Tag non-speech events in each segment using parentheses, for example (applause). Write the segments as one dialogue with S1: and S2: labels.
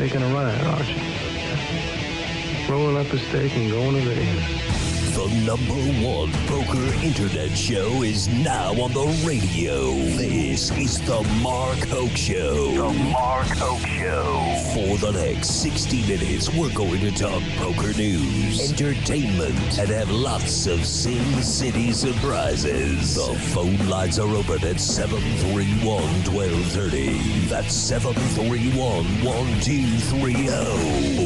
S1: making a run at it, aren't you? Rolling up a stake and going to Vegas.
S2: The number one poker internet show is now on the radio. This is the Mark Hoke Show. The Mark Hoke Show. For the next 60 minutes, we're going to talk poker news, entertainment, and have lots of Sin City surprises. The phone lines are open at 731 1230. That's 731 1230.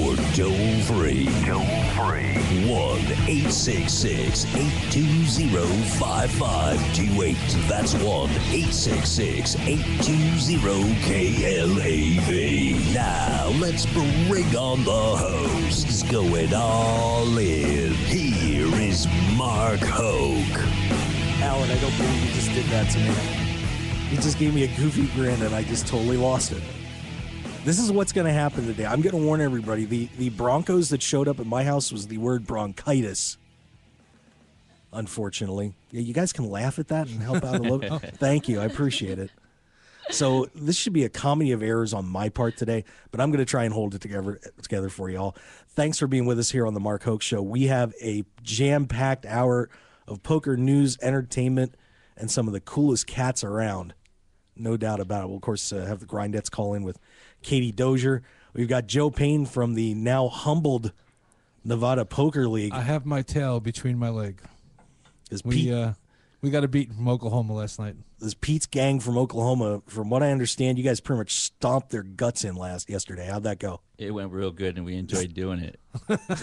S2: Or toll free. Toll free. 1 866 820 5528. That's 1 866 820 KLAV. Now let's bring on the hosts going all in. Here is Mark Hoke.
S3: Alan, I don't believe you just did that to me. You just gave me a goofy grin and I just totally lost it. This is what's going to happen today. I'm going to warn everybody. The the Broncos that showed up at my house was the word bronchitis. Unfortunately, you guys can laugh at that and help out a little. (laughs) Thank you, I appreciate it. So this should be a comedy of errors on my part today, but I'm going to try and hold it together together for y'all. Thanks for being with us here on the Mark Hoke Show. We have a jam-packed hour of poker news, entertainment, and some of the coolest cats around. No doubt about it. We'll of course uh, have the Grindettes call in with Katie Dozier. We've got Joe Pane from the now humbled Nevada Poker League.
S4: I have my tail between my leg.
S3: Is
S4: We
S3: Pete,
S4: uh, we got a beat from Oklahoma last night.
S3: this Pete's gang from Oklahoma. From what I understand, you guys pretty much stomped their guts in last yesterday. How'd that go?
S5: It went real good, and we enjoyed (laughs) doing it.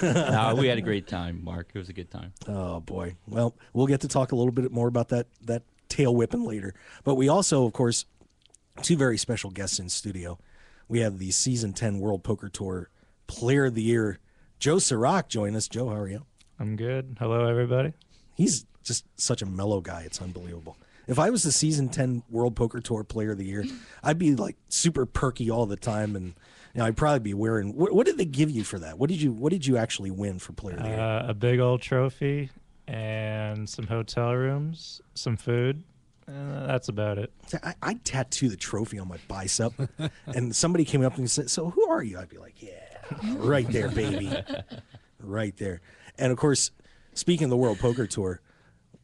S5: no, we had a great time, Mark. It was a good time.
S3: Oh boy. Well, we'll get to talk a little bit more about that that tail whipping later. But we also, of course, two very special guests in studio. We have the season ten World Poker Tour Player of the Year, Joe Serock, join us. Joe, how are you?
S6: I'm good. Hello, everybody.
S3: He's just such a mellow guy. It's unbelievable. If I was the season 10 World Poker Tour player of the year, I'd be like super perky all the time. And you know, I'd probably be wearing, what, what did they give you for that? What did you, what did you actually win for player of the year?
S6: Uh, a big old trophy and some hotel rooms, some food. Uh, that's about it.
S3: I, I'd tattoo the trophy on my bicep (laughs) and somebody came up and said, so who are you? I'd be like, yeah, right there, baby. (laughs) right there. And of course, speaking of the World Poker Tour,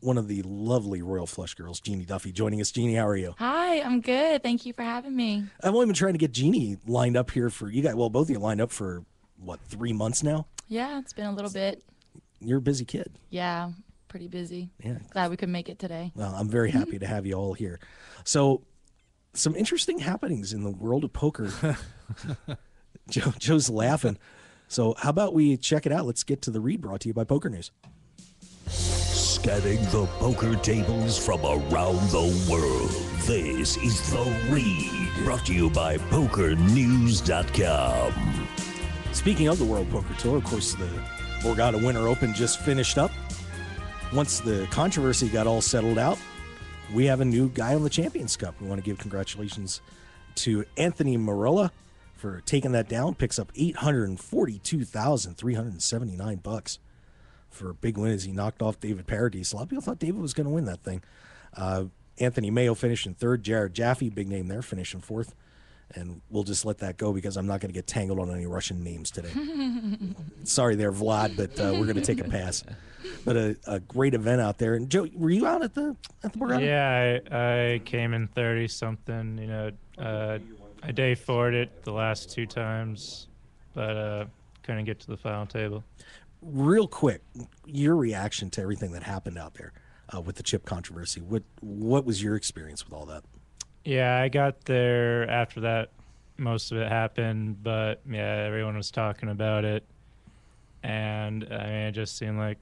S3: one of the lovely Royal Flush girls, Jeannie Duffy, joining us. Jeannie, how are you?
S7: Hi, I'm good. Thank you for having me.
S3: I've only been trying to get Jeannie lined up here for you guys. Well, both of you lined up for what three months now.
S7: Yeah, it's been a little bit.
S3: You're a busy kid.
S7: Yeah, pretty busy.
S3: Yeah.
S7: Glad we could make it today.
S3: Well, I'm very happy to have you all here. So, some interesting happenings in the world of poker. (laughs) Joe, Joe's laughing. So, how about we check it out? Let's get to the read brought to you by Poker News.
S2: Scanning the poker tables from around the world. This is The Read, brought to you by PokerNews.com.
S3: Speaking of the World Poker Tour, of course, the Borgata Winter Open just finished up. Once the controversy got all settled out, we have a new guy on the Champions Cup. We want to give congratulations to Anthony Marilla for taking that down. Picks up eight hundred and forty-two thousand three hundred and seventy-nine bucks for a big win as he knocked off David Paradis. A lot of people thought David was going to win that thing. Uh, Anthony Mayo finished in third. Jared Jaffe, big name there, finished in fourth. And we'll just let that go because I'm not going to get tangled on any Russian names today. (laughs) Sorry there, Vlad, but uh, we're going to take a pass. But a, a great event out there. And Joe, were you out at the at the Borgata?
S6: Yeah, I, I came in 30 something. You know, uh, I day forward it the last two times, but uh, couldn't get to the final table.
S3: Real quick, your reaction to everything that happened out there uh, with the chip controversy. What what was your experience with all that?
S6: Yeah, I got there after that. Most of it happened, but yeah, everyone was talking about it, and I mean, it just seemed like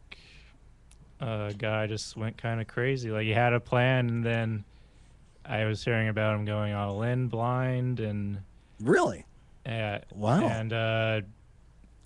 S6: a guy just went kind of crazy. Like he had a plan, and then I was hearing about him going all in blind, and
S3: Really?
S6: yeah,
S3: Wow.
S6: and uh,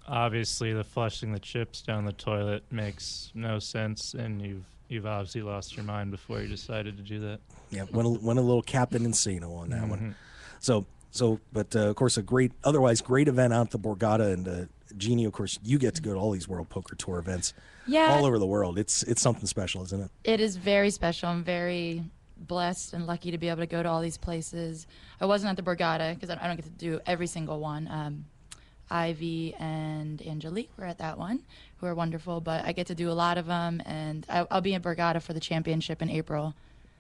S6: obviously the flushing the chips down the toilet makes no sense, and you've you've obviously lost your mind before you decided to do that.
S3: Yeah, went a, went a little Captain Insano on that one. So so, but uh, of course, a great, otherwise great event out at the Borgata and uh, Jeannie. Of course, you get to go to all these World Poker Tour events
S7: Yeah,
S3: all over the world. It's it's something special, isn't it?
S7: it is very special. I'm very blessed and lucky to be able to go to all these places. I wasn't at the Borgata because I I don't get to do every single one. Um, Ivy and Angelique were at that one, who are wonderful. But I get to do a lot of them, and I, I'll be in Borgata for the championship in April.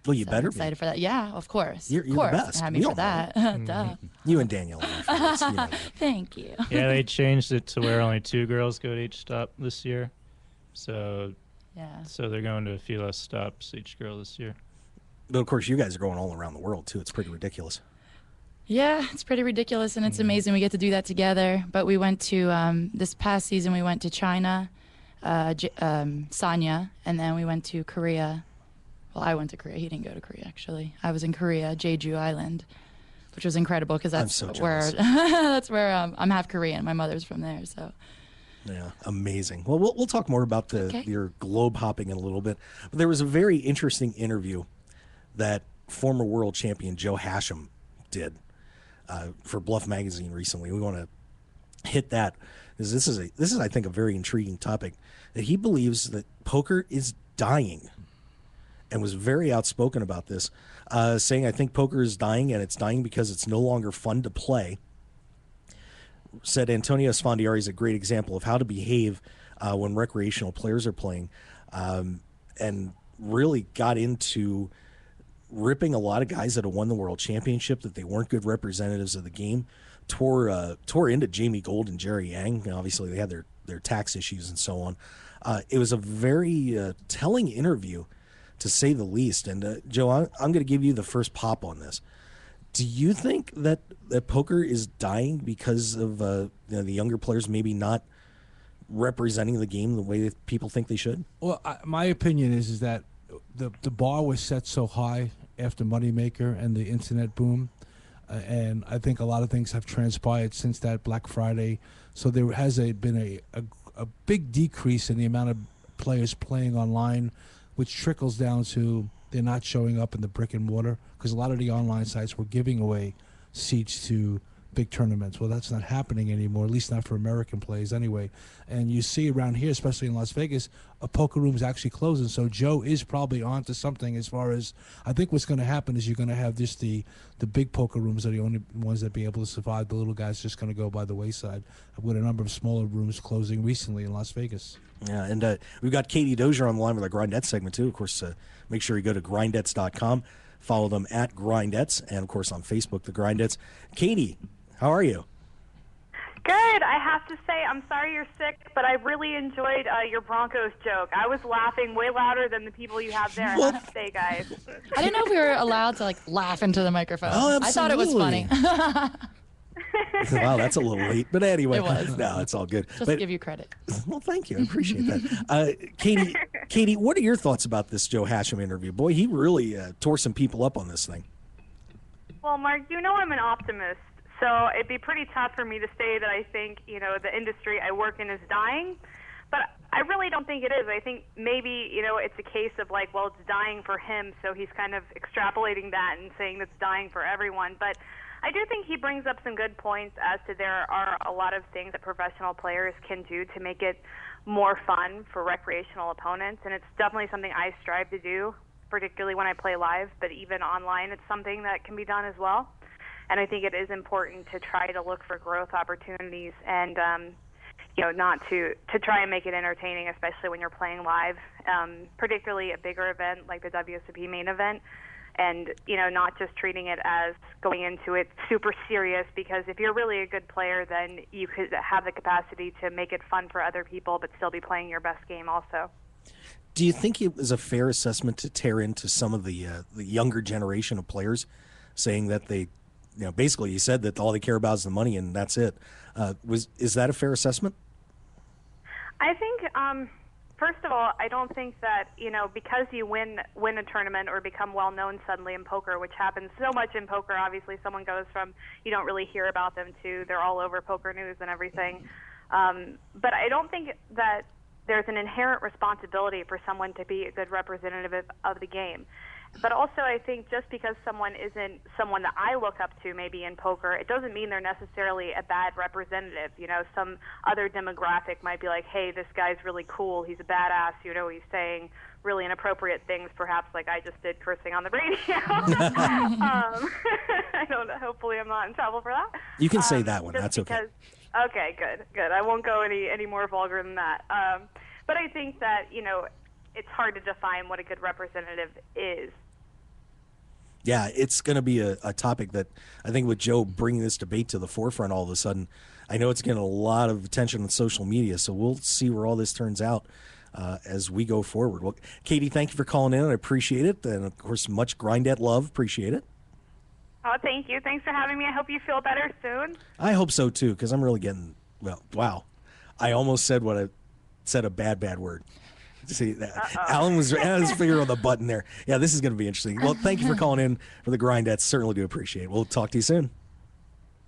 S3: Well, you
S7: So
S3: better
S7: I'm excited
S3: be.
S7: for that. Yeah, of course.
S3: You're-
S7: of
S3: you're the
S7: course.
S3: best.
S7: Have
S3: We
S7: me for that. (laughs) Mm-hmm. Duh.
S3: You and Daniel. are you know. (laughs)
S7: Thank you. (laughs)
S6: Yeah, they changed it to where only two girls go to each stop this year. So
S7: Yeah.
S6: so they're going to a few less stops each girl this year.
S3: But of course, you guys are going all around the world too. It's pretty ridiculous.
S7: Yeah, it's pretty ridiculous and
S3: Mm-hmm.
S7: it's amazing we get to do that together. But we went to um, this past season. We went to China, uh, J- um, Sanya, and then we went to Korea. Well, I went to Korea. He didn't go to Korea actually. I was in Korea, Jeju Island, which was incredible because that's
S3: so
S7: where (laughs) that's where um, I'm half Korean. My mother's from there, so
S3: Yeah, amazing. Well, we'll, we'll talk more about the
S7: Okay.
S3: your globe hopping in a little bit. But there was a very interesting interview that former world champion Joe Hachem did uh, for Bluff Magazine recently. We want to hit that because this is a this is I think a very intriguing topic that he believes that poker is dying and was very outspoken about this, uh, saying I think poker is dying and it's dying because it's no longer fun to play said Antonio Esfandiari is a great example of how to behave uh, when recreational players are playing, um, and really got into ripping a lot of guys that have won the world championship that they weren't good representatives of the game. Tore uh, tore into Jamie Gold and Jerry Yang. And obviously, they had their their tax issues and so on. Uh, it was a very uh, telling interview, to say the least. And uh, Joe, I'm, I'm going to give you the first pop on this. Do you think that, that poker is dying because of uh, you know, the younger players maybe not representing the game the way that people think they should?
S4: Well, I, my opinion is is that the the bar was set so high after Moneymaker and the internet boom, uh, and I think a lot of things have transpired since that Black Friday. So there has a, been a, a a big decrease in the amount of players playing online, which trickles down to they're not showing up in the brick and mortar because a lot of the online sites were giving away seats to big tournaments. Well, that's not happening anymore, at least not for American players anyway. And you see around here, especially in Las Vegas, a poker room is actually closing. So Joe is probably onto something as far as I think what's going to happen is you're going to have just the the big poker rooms are the only ones that be able to survive. The little guys just going to go by the wayside with a number of smaller rooms closing recently in Las Vegas.
S3: Yeah, and uh, we've got Katie Dozier on the line with our Grindettes segment too. Of course, uh, make sure you go to grindettes.com, follow them at Grindettes, and of course on Facebook, the Grindettes. Katie, how are you?
S8: Good. I have to say, I'm sorry you're sick, but I really enjoyed uh, your Broncos joke. I was laughing way louder than the people you have there. I have to say, guys. (laughs)
S7: I didn't know if we were allowed to like laugh into the microphone.
S3: Oh,
S7: I thought it was funny. (laughs)
S3: wow, that's a little late, but anyway,
S7: It was.
S3: no, it's all good.
S7: Just to
S3: but,
S7: give you credit.
S3: well, thank you, I appreciate that. Uh, Katie, (laughs) Katie, what are your thoughts about this Joe Hachem interview? Boy, he really uh, tore some people up on this thing.
S8: Well, Mark, you know I'm an optimist, so it'd be pretty tough for me to say that I think, you know, the industry I work in is dying. But I really don't think it is. I think maybe, you know, it's a case of like, well, it's dying for him, so he's kind of extrapolating that and saying that's dying for everyone. But I do think he brings up some good points as to there are a lot of things that professional players can do to make it more fun for recreational opponents, and it's definitely something I strive to do, particularly when I play live, but even online, it's something that can be done as well. And I think it is important to try to look for growth opportunities and, um, you know, not to to try and make it entertaining, especially when you're playing live, um, particularly a bigger event like the WSOP main event. And you know not just treating it as going into it super serious because if you're really a good player then you could have the capacity to make it fun for other people but still be playing your best game also.
S3: Do you think it was a fair assessment to tear into some of the uh, the younger generation of players, saying that they, you know, basically you said that all they care about is the money and that's it. Uh, was is that a fair assessment?
S8: I think um first of all I don't think that you know because you win win a tournament or become well known suddenly in poker which happens so much in poker obviously someone goes from you don't really hear about them to they're all over poker news and everything um, but I don't think that there's an inherent responsibility for someone to be a good representative of the game. But also, I think just because someone isn't someone that I look up to, maybe in poker, it doesn't mean they're necessarily a bad representative. You know, some other demographic might be like, "Hey, this guy's really cool. He's a badass. You know, he's saying really inappropriate things, perhaps like I just did, cursing on the radio." (laughs) um, (laughs) I don't know. Hopefully, I'm not in trouble for that.
S3: You can say
S8: Um,
S3: that one. That's okay.
S8: because, Okay, good, good. I won't go any any more vulgar than that. Um, but I think that you know, it's hard to define what a good representative is.
S3: Yeah, it's going to be a, a topic that I think with Joe bringing this debate to the forefront all of a sudden, I know it's getting a lot of attention on social media. So we'll see where all this turns out uh, as we go forward. Well, Katie, thank you for calling in. I appreciate it. And of course, much Grindette love. Appreciate it.
S8: Oh, thank you. Thanks for having me. I hope you feel better soon.
S3: I hope so too, because I'm really getting, well, wow. I almost said what I said a bad, bad word. See, that, Alan was Alan's finger on the (laughs) button there. Yeah, this is going to be interesting. Well, thank you for calling in for the grind. That Certainly do appreciate it. We'll talk to you soon.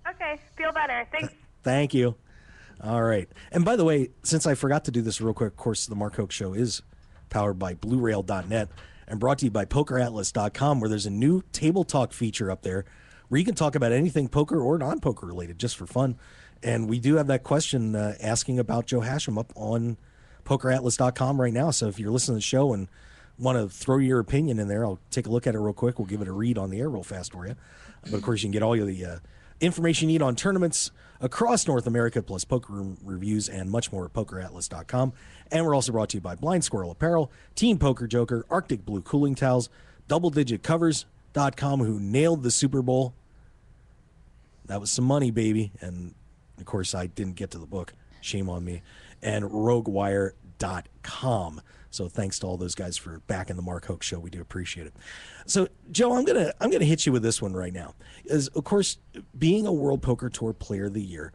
S8: Okay, feel better. Thanks.
S3: Thank you. All right. And by the way, since I forgot to do this real quick, of course, the Mark Hoke Show is powered by BlueRail.net and brought to you by PokerAtlas.com, where there's a new table talk feature up there where you can talk about anything poker or non-poker related, just for fun. And we do have that question uh, asking about Joe Hachem up on PokerAtlas.com right now. So if you're listening to the show and want to throw your opinion in there, I'll take a look at it real quick. We'll give it a read on the air real fast for you. But of course, you can get all the uh, information you need on tournaments across North America, plus poker room reviews and much more at PokerAtlas.com. And we're also brought to you by Blind Squirrel Apparel, Team Poker Joker, Arctic Blue Cooling Towels, Double Digit Covers.com, who nailed the Super Bowl. That was some money, baby. And of course, I didn't get to the book. Shame on me. And RogueWire.com. So thanks to all those guys for backing the Mark Hoke show. We do appreciate it. So Joe, I'm gonna I'm gonna hit you with this one right now. Is of course being a World Poker Tour Player of the Year,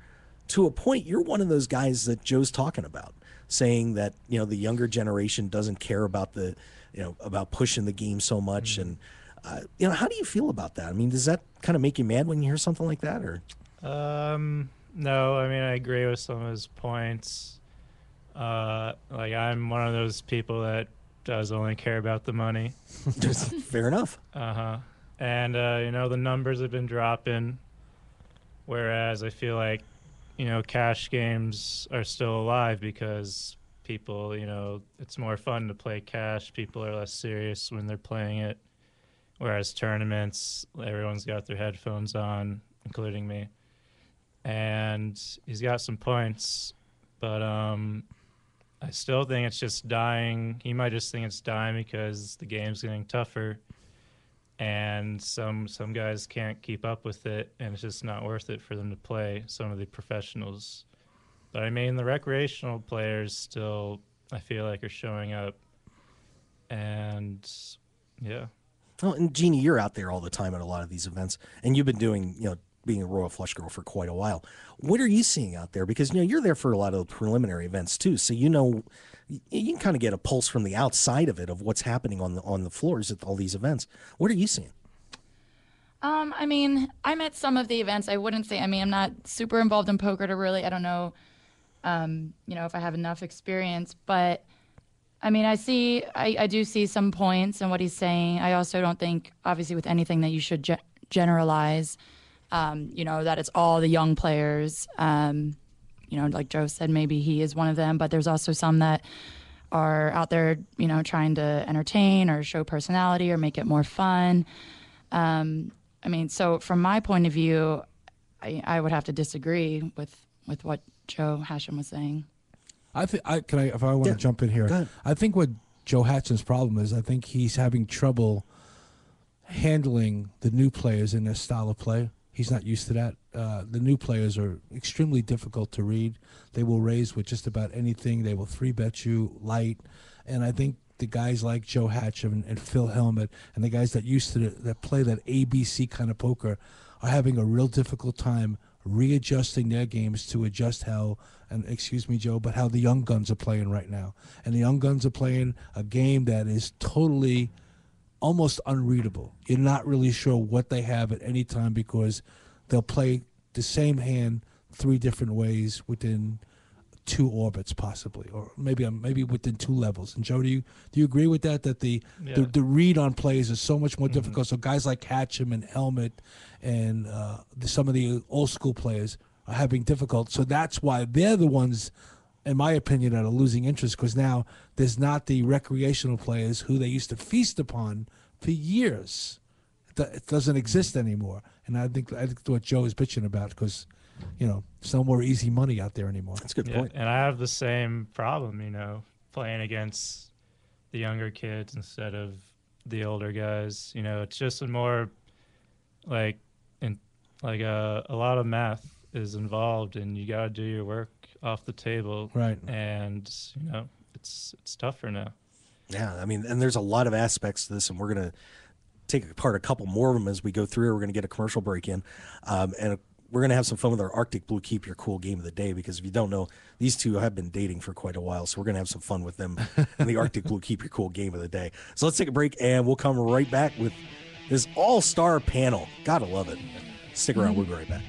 S3: to a point, you're one of those guys that Joe's talking about, saying that you know the younger generation doesn't care about the you know about pushing the game so much, and uh, you know how do you feel about that? I mean, does that kind of make you mad when you hear something like that, or?
S6: Um, no, I mean I agree with some of his points. Uh, like I'm one of those people that does only care about the money. (laughs)
S3: Fair enough.
S6: Uh huh. And uh, you know the numbers have been dropping, whereas I feel like, you know, cash games are still alive because people, you know, it's more fun to play cash. People are less serious when they're playing it, whereas tournaments, everyone's got their headphones on, including me. And he's got some points, but um, I still think it's just dying. He might just think it's dying because the game's getting tougher, and some some guys can't keep up with it, and it's just not worth it for them to play. Some of the professionals, but I mean the recreational players still, I feel like are showing up, and yeah.
S3: Well, and Jeannie, you're out there all the time at a lot of these events, and you've been doing, you know, being a Royal Flush Girl for quite a while. What are you seeing out there? Because you know you're there for a lot of the preliminary events too, so you know you can kind of get a pulse from the outside of it of what's happening on the on the floors at all these events. What are you seeing?
S7: Um, I mean, I'm at some of the events. I wouldn't say. I mean, I'm not super involved in poker to really. I don't know. Um, you know, if I have enough experience, but I mean, I see. I, I do see some points in what he's saying. I also don't think, obviously, with anything that you should ge- generalize. Um, you know, that it's all the young players. Um, you know, like Joe said, maybe he is one of them, but there's also some that are out there, you know, trying to entertain or show personality or make it more fun. Um, I mean, so from my point of view, I, I would have to disagree with, with what Joe Hachem was saying.
S4: I think I can I if I want
S3: Yeah,
S4: to jump in here. I think what Joe Hachem's problem is I think he's having trouble handling the new players in their style of play. He's not used to that. Uh, the new players are extremely difficult to read. They will raise with just about anything. They will three bet you light, and I think the guys like Joe Hachem and, and Phil Hellmuth and the guys that used to that play that ABC kind of poker are having a real difficult time readjusting their games to adjust how and excuse me Joe but how the young guns are playing right now and the young guns are playing a game that is totally almost unreadable you're not really sure what they have at any time because they'll play the same hand three different ways within two orbits possibly or maybe um, maybe within two levels and Joe do you do you agree with that that the the,
S6: Yeah. Mm-hmm.
S4: the read on plays is so much more difficult so guys like Hachem and Hellmuth and uh, the, some of the old school players are having difficult so that's why they're the ones in my opinion that are losing interest because now there's not the recreational players who they used to feast upon for years it it doesn't exist mm-hmm. anymore and I think I think what Joe is bitching about because you know, it's no more easy money out there anymore.
S3: That's a good
S6: Yeah,
S3: point.
S6: and I have the same problem, you know, playing against the younger kids instead of the older guys. You know, it's just a more like in like a a lot of math is involved, and you got to do your work off the table.
S4: Right.
S6: And you know, it's it's tougher now.
S3: Yeah, I mean, and there's a lot of aspects to this, and we're gonna take apart a couple more of them as we go through. We're gonna get a commercial break in, um, and we're gonna have some fun with our Arctic Blue Keep Your Cool game of the day because if you don't know, these two have been dating for quite a while, so we're gonna have some fun with them (laughs) in the Arctic Blue Keep Your Cool game of the day. So let's take a break, and we'll come right back with this all-star panel. Gotta love it. Stick around. We'll be right back.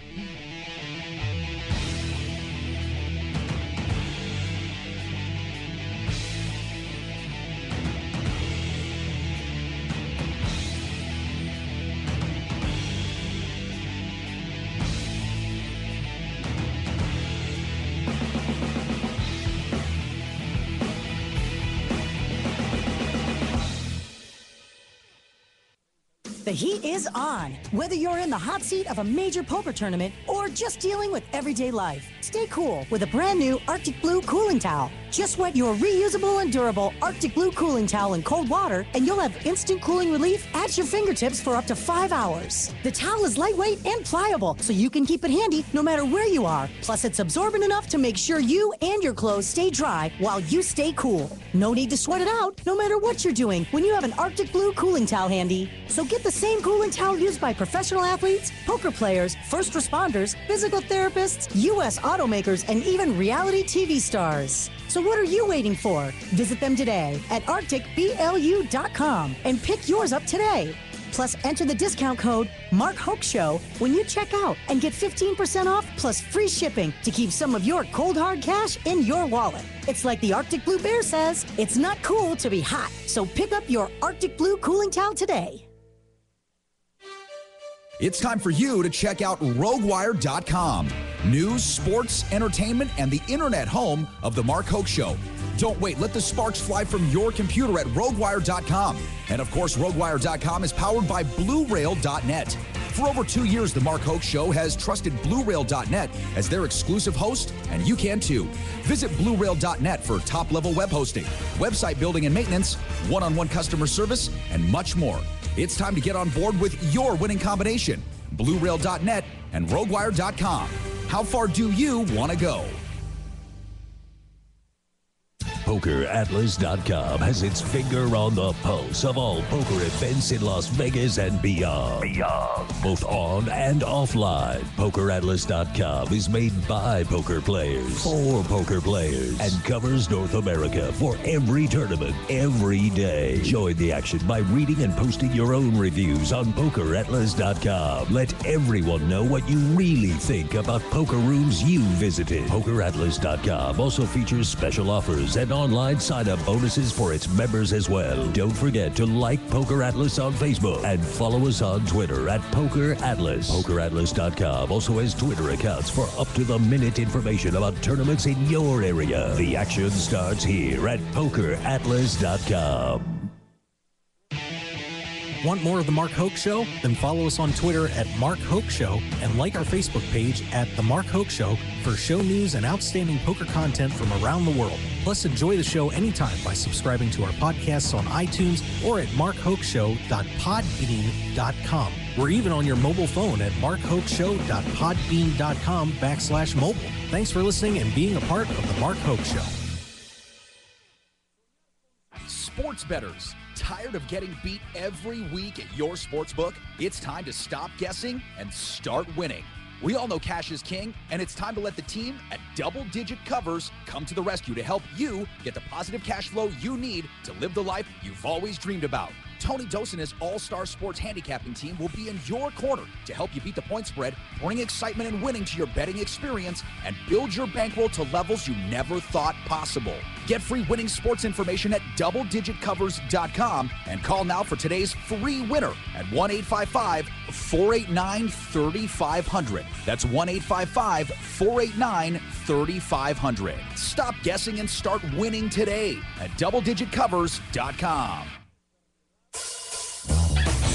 S9: The heat is on. Whether you're in the hot seat of a major poker tournament or just dealing with everyday life, stay cool with a brand new Arctic Blue cooling towel. Just wet your reusable and durable Arctic Blue cooling towel in cold water, and you'll have instant cooling relief at your fingertips for up to five hours. The towel is lightweight and pliable, so you can keep it handy no matter where you are. Plus, it's absorbent enough to make sure you and your clothes stay dry while you stay cool. No need to sweat it out, no matter what you're doing, when you have an Arctic Blue cooling towel handy. So get the same cooling towel used by professional athletes, poker players, first responders, physical therapists, U.S. automakers, and even reality TV stars. So what are you waiting for? Visit them today at arcticblu.com and pick yours up today. Plus, enter the discount code Mark Hoke Show when you check out and get 15% off plus free shipping to keep some of your cold hard cash in your wallet. It's like the Arctic Blue Bear says, it's not cool to be hot. So pick up your Arctic Blue cooling towel today.
S10: It's time for you to check out RogueWire.com. News, sports, entertainment, and the internet home of The Mark Hoke Show. Don't wait, let the sparks fly from your computer at RogueWire.com. And of course, RogueWire.com is powered by BlueRail.net. For over two years, The Mark Hoke Show has trusted BlueRail.net as their exclusive host, and you can too. Visit BlueRail.net for top level web hosting, website building and maintenance, one on one customer service, and much more. It's time to get on board with your winning combination BlueRail.net and RogueWire.com. How far do you want to go?
S2: PokerAtlas.com has its finger on the pulse of all poker events in Las Vegas and beyond. Beyond. Both on and offline. PokerAtlas.com is made by poker players for poker players and covers North America for every tournament, every day. Join the action by reading and posting your own reviews on PokerAtlas.com. Let everyone know what you really think about poker rooms you visited. PokerAtlas.com also features special offers and online sign-up bonuses for its members as well. Don't forget to like Poker Atlas on Facebook and follow us on Twitter at Poker Atlas. PokerAtlas.com also has Twitter accounts for up-to-the-minute information about tournaments in your area. The action starts here at PokerAtlas.com.
S11: Want more of The Mark Hoke Show? Then follow us on Twitter at Mark Hoke Show and like our Facebook page at The Mark Hoke Show for show news and outstanding poker content from around the world. Plus, enjoy the show anytime by subscribing to our podcasts on iTunes or at markhokeshow.podbean.com. We're even on your mobile phone at markhokeshow.podbean.com backslash mobile. Thanks for listening and being a part of The Mark Hoke Show.
S10: Sports betters, tired of getting beat every week at your sports book? It's time to stop guessing and start winning. We all know cash is king, and it's time to let the team at Double Digit Covers come to the rescue to help you get the positive cash flow you need to live the life you've always dreamed about. Tony Dos and his All Star Sports handicapping team will be in your corner to help you beat the point spread, bring excitement and winning to your betting experience, and build your bankroll to levels you never thought possible. Get free winning sports information at doubledigitcovers.com and call now for today's free winner at 1 855 489 3500. That's 1 855 489 3500. Stop guessing and start winning today at doubledigitcovers.com.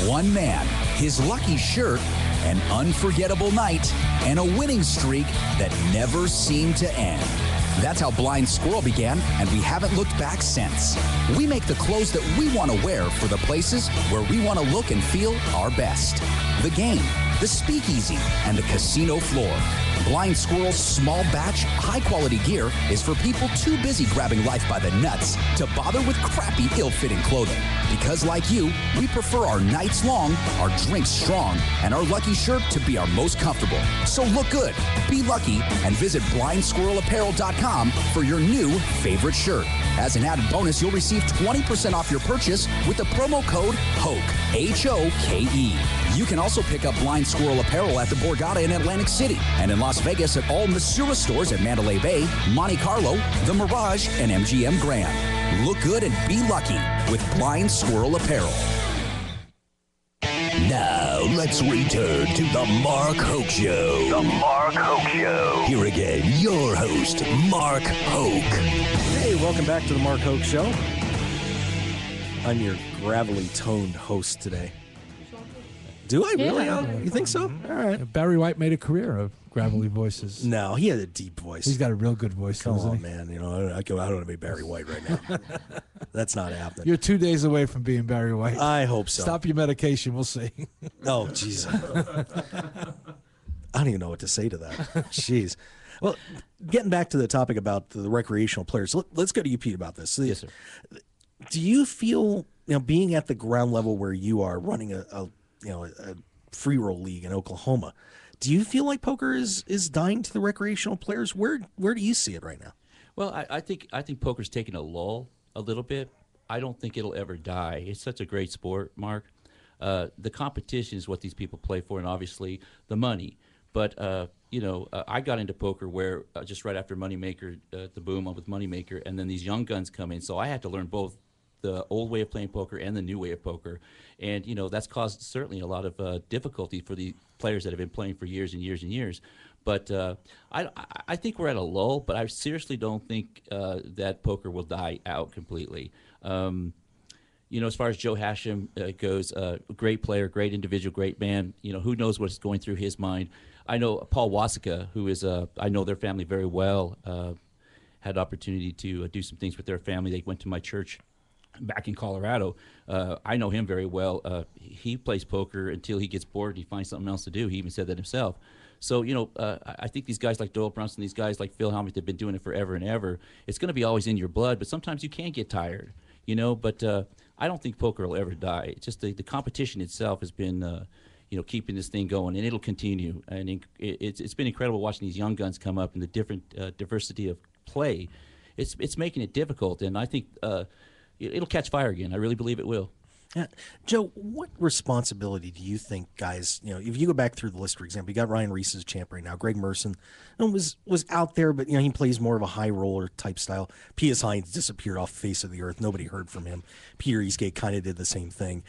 S10: One man, his lucky shirt, an unforgettable night, and a winning streak that never seemed to end. That's how Blind Squirrel began, and we haven't looked back since. We make the clothes that we want to wear for the places where we want to look and feel our best. The game, the speakeasy, and the casino floor. Blind Squirrel's small batch, high quality gear is for people too busy grabbing life by the nuts to bother with crappy, ill fitting clothing. Because, like you, we prefer our nights long, our drinks strong, and our lucky shirt to be our most comfortable. So look good, be lucky, and visit blindsquirrelapparel.com for your new favorite shirt. As an added bonus, you'll receive 20% off your purchase with the promo code HOKE, H O K E. You can also pick up Blind Squirrel apparel at the Borgata in Atlantic City and in Las Vegas at all Masura stores at Mandalay Bay, Monte Carlo, The Mirage, and MGM Grand. Look good and be lucky with Blind Squirrel apparel.
S2: Now, let's return to the Mark Hoke Show. The Mark Hoke Show. Here again, your host, Mark Hoke.
S3: Hey, welcome back to the Mark Hoke Show. I'm your gravelly toned host today. Do I really?
S4: Yeah.
S3: You think so? Mm-hmm. All right.
S4: Barry White made a career of gravelly voices.
S3: No, he had a deep voice.
S4: He's got a real good voice.
S3: Come
S4: doesn't
S3: on,
S4: he?
S3: man. You know, I, I don't want to be Barry White right now. (laughs) That's not happening.
S4: You're two days away from being Barry White.
S3: I hope so.
S4: Stop your medication. We'll see. (laughs)
S3: Oh, jeez. I don't even know what to say to that. Jeez. Well, getting back to the topic about the recreational players, let, us go to you, Pete, about this. Yes,
S5: sir.
S3: Do you feel, you know, being at the ground level where you are running a, a you know, a free roll league in Oklahoma, do you feel like poker is is dying to the recreational players? Where where do you see it right now?
S5: Well, I, I think I think poker's taking a lull a little bit. I don't think it'll ever die. It's such a great sport, Mark. Uh, the competition is what these people play for, and obviously the money. But uh, you know, uh, I got into poker where uh, just right after Moneymaker, uh, the boom with Moneymaker, and then these young guns come in. So I had to learn both the old way of playing poker and the new way of poker, and you know that's caused certainly a lot of uh, difficulty for the players that have been playing for years and years and years. But uh, I, I- think we're at a lull. But I seriously don't think uh, that poker will die out completely. Um, you know, as far as Joe Hachem uh, goes, uh, great player, great individual, great man. You know, who knows what's going through his mind? I know Paul Wasicka, who is, uh, I know their family very well. Had opportunity to do some things with their family. They went to my church back in Colorado. Uh, I know him very well. Uh, he plays poker until he gets bored and he finds something else to do. He even said that himself. So, you know, uh, I think these guys like Doyle Brunson, these guys like Phil Hellmuth, they've been doing it forever and ever. It's going to be always in your blood, but sometimes you can get tired, you know. But uh, I don't think poker will ever die. It's just the, the competition itself has been, uh, you know, keeping this thing going, and it'll continue. And it, it's, it's been incredible watching these young guns come up and the different uh, diversity of play. It's, it's making it difficult, and I think uh, it'll catch fire again. I really believe it will.
S3: Yeah. Joe, what responsibility do you think guys, you know, if you go back through the list, for example, you got Ryan Riess as champ right now, Greg Merson you know, was was out there, but you know, he plays more of a high roller type style. Pius Heinz disappeared off the face of the earth. Nobody heard from him. Peter Eastgate kind of did the same thing.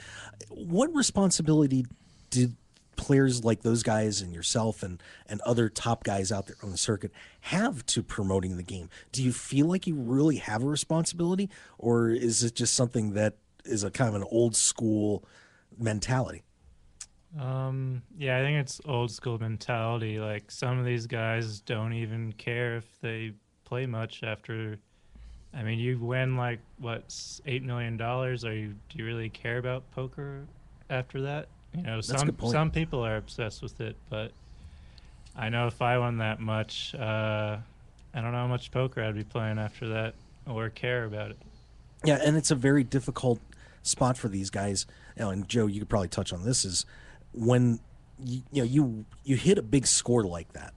S3: What responsibility did players like those guys and yourself and and other top guys out there on the circuit have to promoting the game? Do you feel like you really have a responsibility or is it just something that is a kind of an old school mentality?
S6: Um, yeah, I think it's old school mentality. Like some of these guys don't even care if they play much after. I mean, you win like what eight million dollars. Are you do you really care about poker after that? You know,
S3: That's
S6: some some people are obsessed with it, but I know if I won that much, uh, I don't know how much poker I'd be playing after that or care about it.
S3: Yeah, and it's a very difficult spot for these guys. You know, and Joe, you could probably touch on this is when you, you know you you hit a big score like that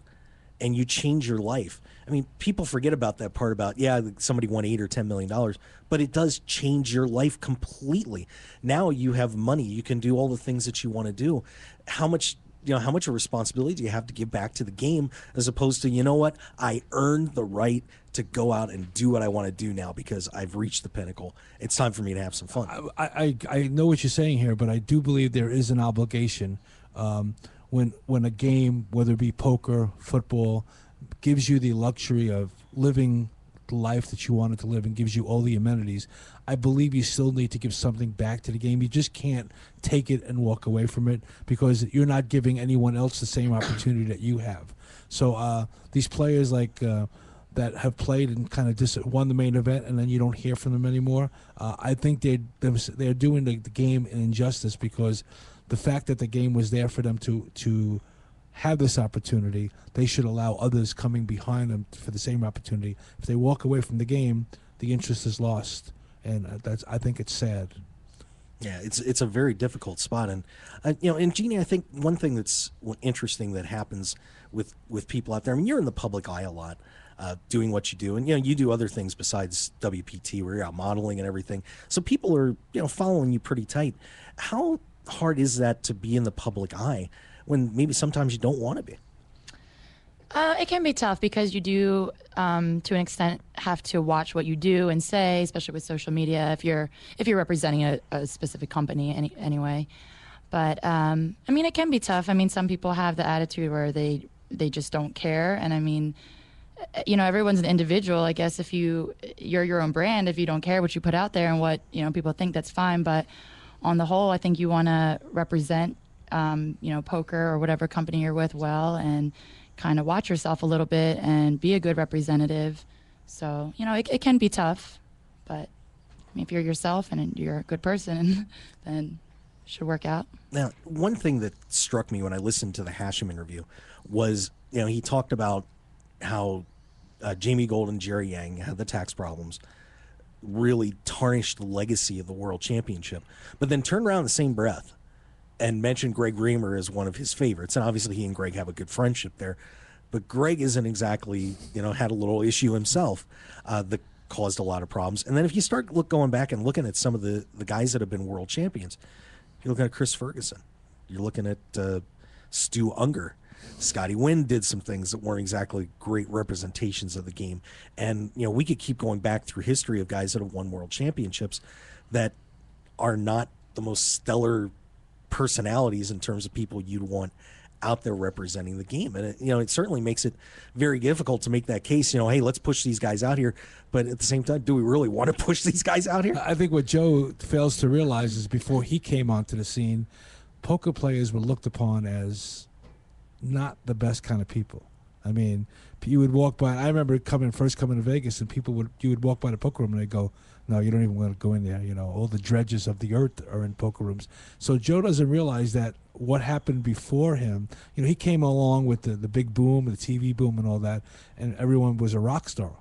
S3: and you change your life. I mean, people forget about that part about yeah, somebody won 8 or 10 million dollars, but it does change your life completely. Now you have money, you can do all the things that you want to do. How much you know, how much of responsibility do you have to give back to the game as opposed to, you know what, I earned the right to go out and do what I want to do now because I've reached the pinnacle. It's time for me to have some fun.
S4: I, I, I know what you're saying here, but I do believe there is an obligation um, when when a game, whether it be poker, football, gives you the luxury of living the life that you wanted to live and gives you all the amenities, I believe you still need to give something back to the game. You just can't take it and walk away from it because you're not giving anyone else the same opportunity that you have. So uh, these players like. Uh, that have played and kind of just won the main event, and then you don't hear from them anymore. Uh, I think they they're doing the, the game an injustice because the fact that the game was there for them to to have this opportunity, they should allow others coming behind them for the same opportunity. If they walk away from the game, the interest is lost, and uh, that's I think it's sad.
S3: Yeah, it's it's a very difficult spot, and uh, you know, and Jeannie, I think one thing that's interesting that happens with with people out there. I mean, you're in the public eye a lot uh, doing what you do. And, you know, you do other things besides WPT where you're out modeling and everything. So people are, you know, following you pretty tight. How hard is that to be in the public eye when maybe sometimes you don't want to be?
S7: Uh, it can be tough because you do, um, to an extent, have to watch what you do and say, especially with social media. If you're if you're representing a, a specific company, any, anyway. But um, I mean, it can be tough. I mean, some people have the attitude where they they just don't care, and I mean, you know everyone's an individual i guess if you you're your own brand if you don't care what you put out there and what you know people think that's fine but on the whole i think you want to represent um, you know poker or whatever company you're with well and kind of watch yourself a little bit and be a good representative. So you know it, it can be tough but I mean, if you're yourself and you're a good person (laughs) then it should work out.
S3: Now one thing that struck me when i listened to the Hachem interview was you know he talked about how uh, Jamie Gold and Jerry Yang had the tax problems really tarnished the legacy of the world championship, but then turned around the same breath and mentioned Greg Raymer as one of his favorites. And obviously, he and Greg have a good friendship there. But Greg isn't exactly, you know, had a little issue himself uh, that caused a lot of problems. And then if you start look going back and looking at some of the the guys that have been world champions, you're looking at Chris Ferguson, you're looking at uh, Stu Ungar Scotty Nguyen did some things that weren't exactly great representations of the game. And, you know, we could keep going back through history of guys that have won world championships that are not the most stellar personalities in terms of people you'd want out there representing the game. And, it, you know, it certainly makes it very difficult to make that case, you know, hey, let's push these guys out here. But at the same time, do we really want to (laughs) push these guys out here?
S4: I think what Joe fails to realize is before he came onto the scene, poker players were looked upon as not the best kind of people. I mean, you would walk by. I remember coming first coming to Vegas, and people would you would walk by the poker room, and they go, "No, you don't even want to go in there." You know, all the dredges of the earth are in poker rooms. So Joe doesn't realize that what happened before him. You know, he came along with the the big boom, the TV boom, and all that, and everyone was a rock star.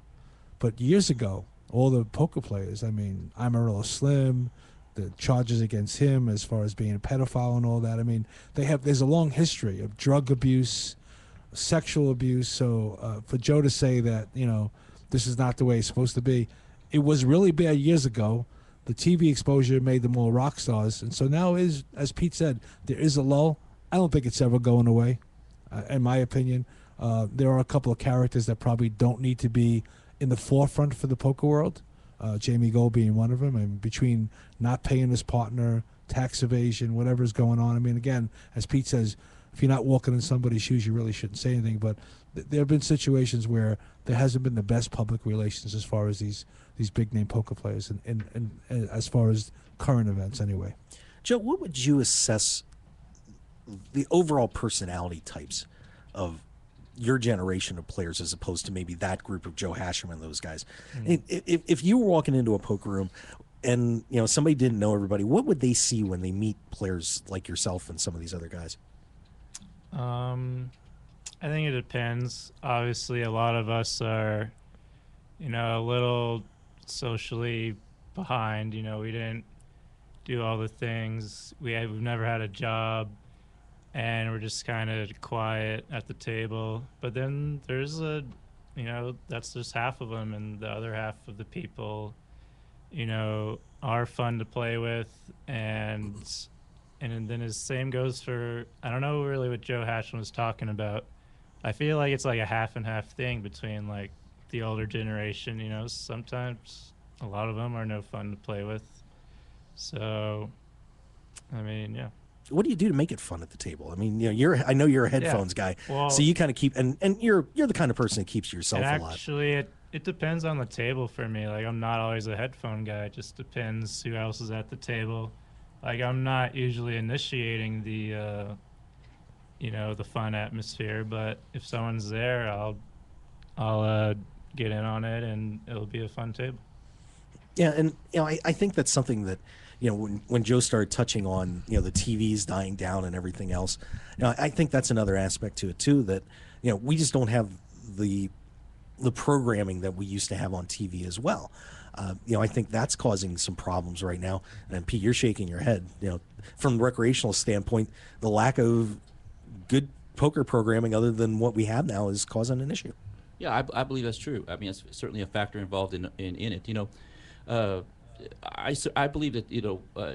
S4: But years ago, all the poker players. I mean, Amarillo Slim, the charges against him as far as being a pedophile and all that. I mean, they have there's a long history of drug abuse, sexual abuse. So uh, for Joe to say that you know this is not the way it's supposed to be, it was really bad years ago. The TV exposure made them all rock stars, and so now is as Pete said, there is a lull. I don't think it's ever going away, uh, in my opinion. Uh, there are a couple of characters that probably don't need to be in the forefront for the poker world uh, Jamie Gold being one of them. and between not paying his partner, tax evasion, whatever's going on. I mean, again, as Pete says, if you're not walking in somebody's shoes, you really shouldn't say anything. But th- there have been situations where there hasn't been the best public relations as far as these these big name poker players, and, and, and, and as far as current events, anyway.
S3: Joe, what would you assess the overall personality types of your generation of players as opposed to maybe that group of Joe Hachem and those guys. Mm. If, if you were walking into a poker room and you know somebody didn't know everybody, what would they see when they meet players like yourself and some of these other guys?
S6: Um, I think it depends. Obviously, a lot of us are, you know, a little socially behind. You know, we didn't do all the things. We have, we've never had a job and we're just kind of quiet at the table. But then there's a, you know, that's just half of them, and the other half of the people, you know, are fun to play with, and and then the same goes for I don't know really what Joe Hachem was talking about. I feel like it's like a half and half thing between like the older generation. You know, sometimes a lot of them are no fun to play with. So, I mean, yeah
S3: what do you do to make it fun at the table? I mean, you know, you're I know you're a headphones yeah. guy, well, so you kind of keep and and you're you're the kind of person that keeps yourself a
S6: lot. Actually, it It depends on the table for me. Like I'm not always a headphone guy. It just depends who else is at the table. Like I'm not usually initiating the, uh, you know, the fun atmosphere. But if someone's there, I'll, I'll uh, get in on it, and it'll be a fun table.
S3: Yeah, and you know, I, I think that's something that, you know, when when Joe started touching on, you know, the TVs dying down and everything else, you know, I think that's another aspect to it too. That you know, we just don't have the the programming that we used to have on TV as well. Uh, you know, I think that's causing some problems right now. And Pete, you're shaking your head. You know, from the recreational standpoint, the lack of good poker programming other than what we have now is causing an issue.
S5: Yeah, I, I believe that's true. I mean, it's certainly a factor involved in in, in it. You know, uh, I, I believe that you know uh,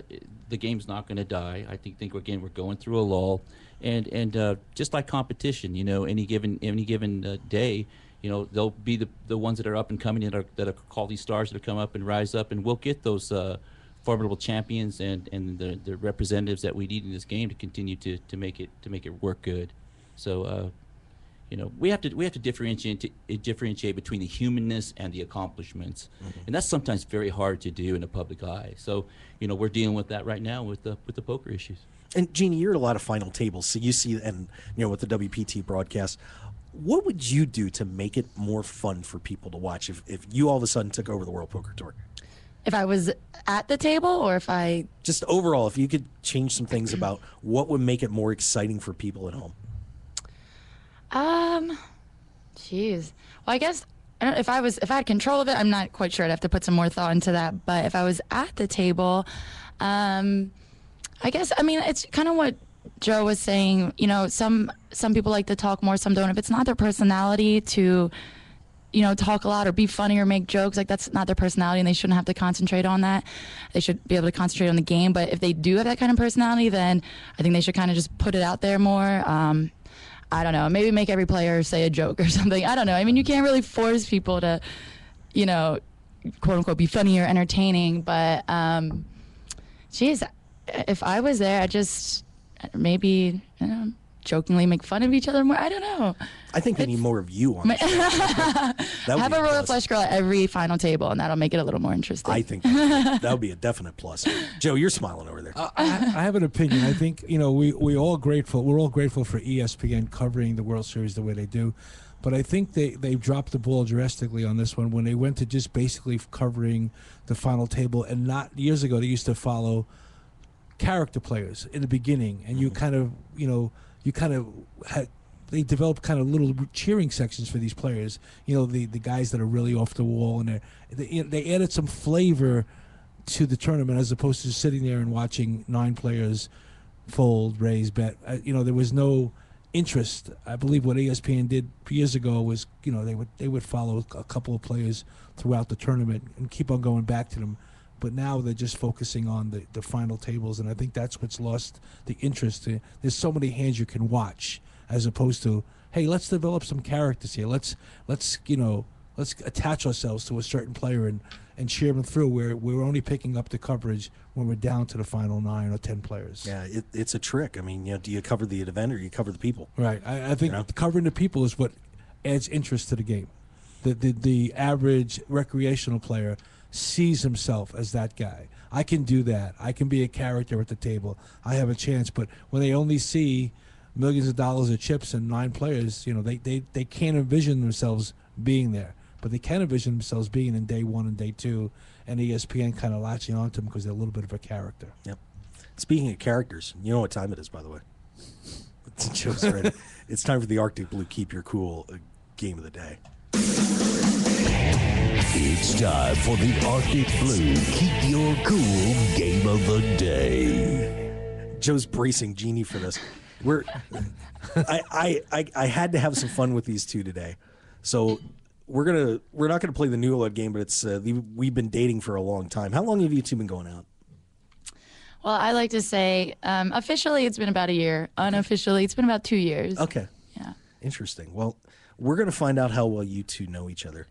S5: the game's not going to die. I think think again we're going through a lull, and and uh, just like competition, you know, any given any given uh, day, you know, they'll be the the ones that are up and coming that are that are called these stars that come up and rise up, and we'll get those. Uh, formidable champions and, and the, the representatives that we need in this game to continue to, to make it to make it work good. So uh, you know we have to we have to differentiate uh, differentiate between the humanness and the accomplishments and that's sometimes very hard to do in a public eye so you know we're dealing with that right now with the with the poker issues
S3: And Jeannie, you're at a lot of final tables, so you see, and you know, with the WPT broadcast, what would you do to make it more fun for people to watch if, if you all of a sudden took over the World Poker Tour?
S7: If I was at the table or if I
S3: Just overall, if you could change some things about what would make it more exciting for people at home.
S7: Um, jeez. Well, I guess I don't, if I was if I had control of it, I'm not quite sure. I'd have to put some more thought into that. But if I was at the table, um, I guess I mean it's kind of what Joe was saying. You know, some some people like to talk more, some don't. If it's not their personality to you know, talk a lot or be funny or make jokes. Like that's not their personality, and they shouldn't have to concentrate on that. They should be able to concentrate on the game. But if they do have that kind of personality, then I think they should kind of just put it out there more. Um, I don't know. Maybe make every player say a joke or (laughs) something. I don't know. I mean, you can't really force people to, you know, quote unquote, be funny or entertaining. But, um, geez, if I was there, I just maybe you know, jokingly make fun of each other more. I don't know.
S3: I think we need more of you on.
S7: Ma-
S3: the show. (laughs)
S7: Have a royal
S3: plus.
S7: flush girl at every final table, and that'll make it a little more interesting.
S3: I think (laughs) that would be a definite plus. Joe, you're smiling over there.
S4: I, I have an opinion. I think you know we we all grateful. We're all grateful for E ESPN covering the World Series the way they do, but I think they they dropped the ball drastically on this one when they went to just basically covering the final table and not years ago they used to follow character players in the beginning, and you mm-hmm. kind of you know you kind of had. They developed kind of little cheering sections for these players. You know, the, the guys that are really off the wall, and they they added some flavor to the tournament as opposed to sitting there and watching nine players fold, raise, bet. Uh, you know, there was no interest. I believe what ESPN did years ago was, you know, they would they would follow a couple of players throughout the tournament and keep on going back to them. But now they're just focusing on the, the final tables, and I think that's what's lost the interest. Uh, There's so many hands you can watch, as opposed to, hey, let's develop some characters here. Let's let's you know let's attach ourselves to a certain player and and cheer them through. Where we're only picking up the coverage when we're down to the final nine or ten players.
S3: Yeah, it, it's a trick. I mean, you know, do you cover the event or you cover the people?
S4: Right. I, I think
S3: You know?
S4: covering the people is what adds interest to the game. The, the the average recreational player sees himself as that guy. I can do that. I can be a character at the table. I have a chance. But when they only see millions of dollars of chips and nine players, you know, they, they, they can't envision themselves being there. But they can envision themselves being in day one and day two, and ESPN kind of latching onto them because they're a little bit of a character.
S3: Yep. Speaking of characters, you know what time it is, by the way. (laughs) (laughs) It's time for the Arctic Blue Keep Your Cool uh, game of the day.
S2: It's time for the Arctic Blue Keep Your Cool Game of the Day.
S3: Joe's bracing Jeannie for this. We're, I, I, I, I had to have some fun with these two today, so we're gonna we're not gonna play the new Blood game, but it's uh, the, we've been dating for a long time. How long have you two been going out?
S7: Well, I like to say um, officially it's been about a year. Unofficially, it's been about two years.
S3: Okay.
S7: Yeah.
S3: Interesting. Well, we're gonna find out how well you two know each other.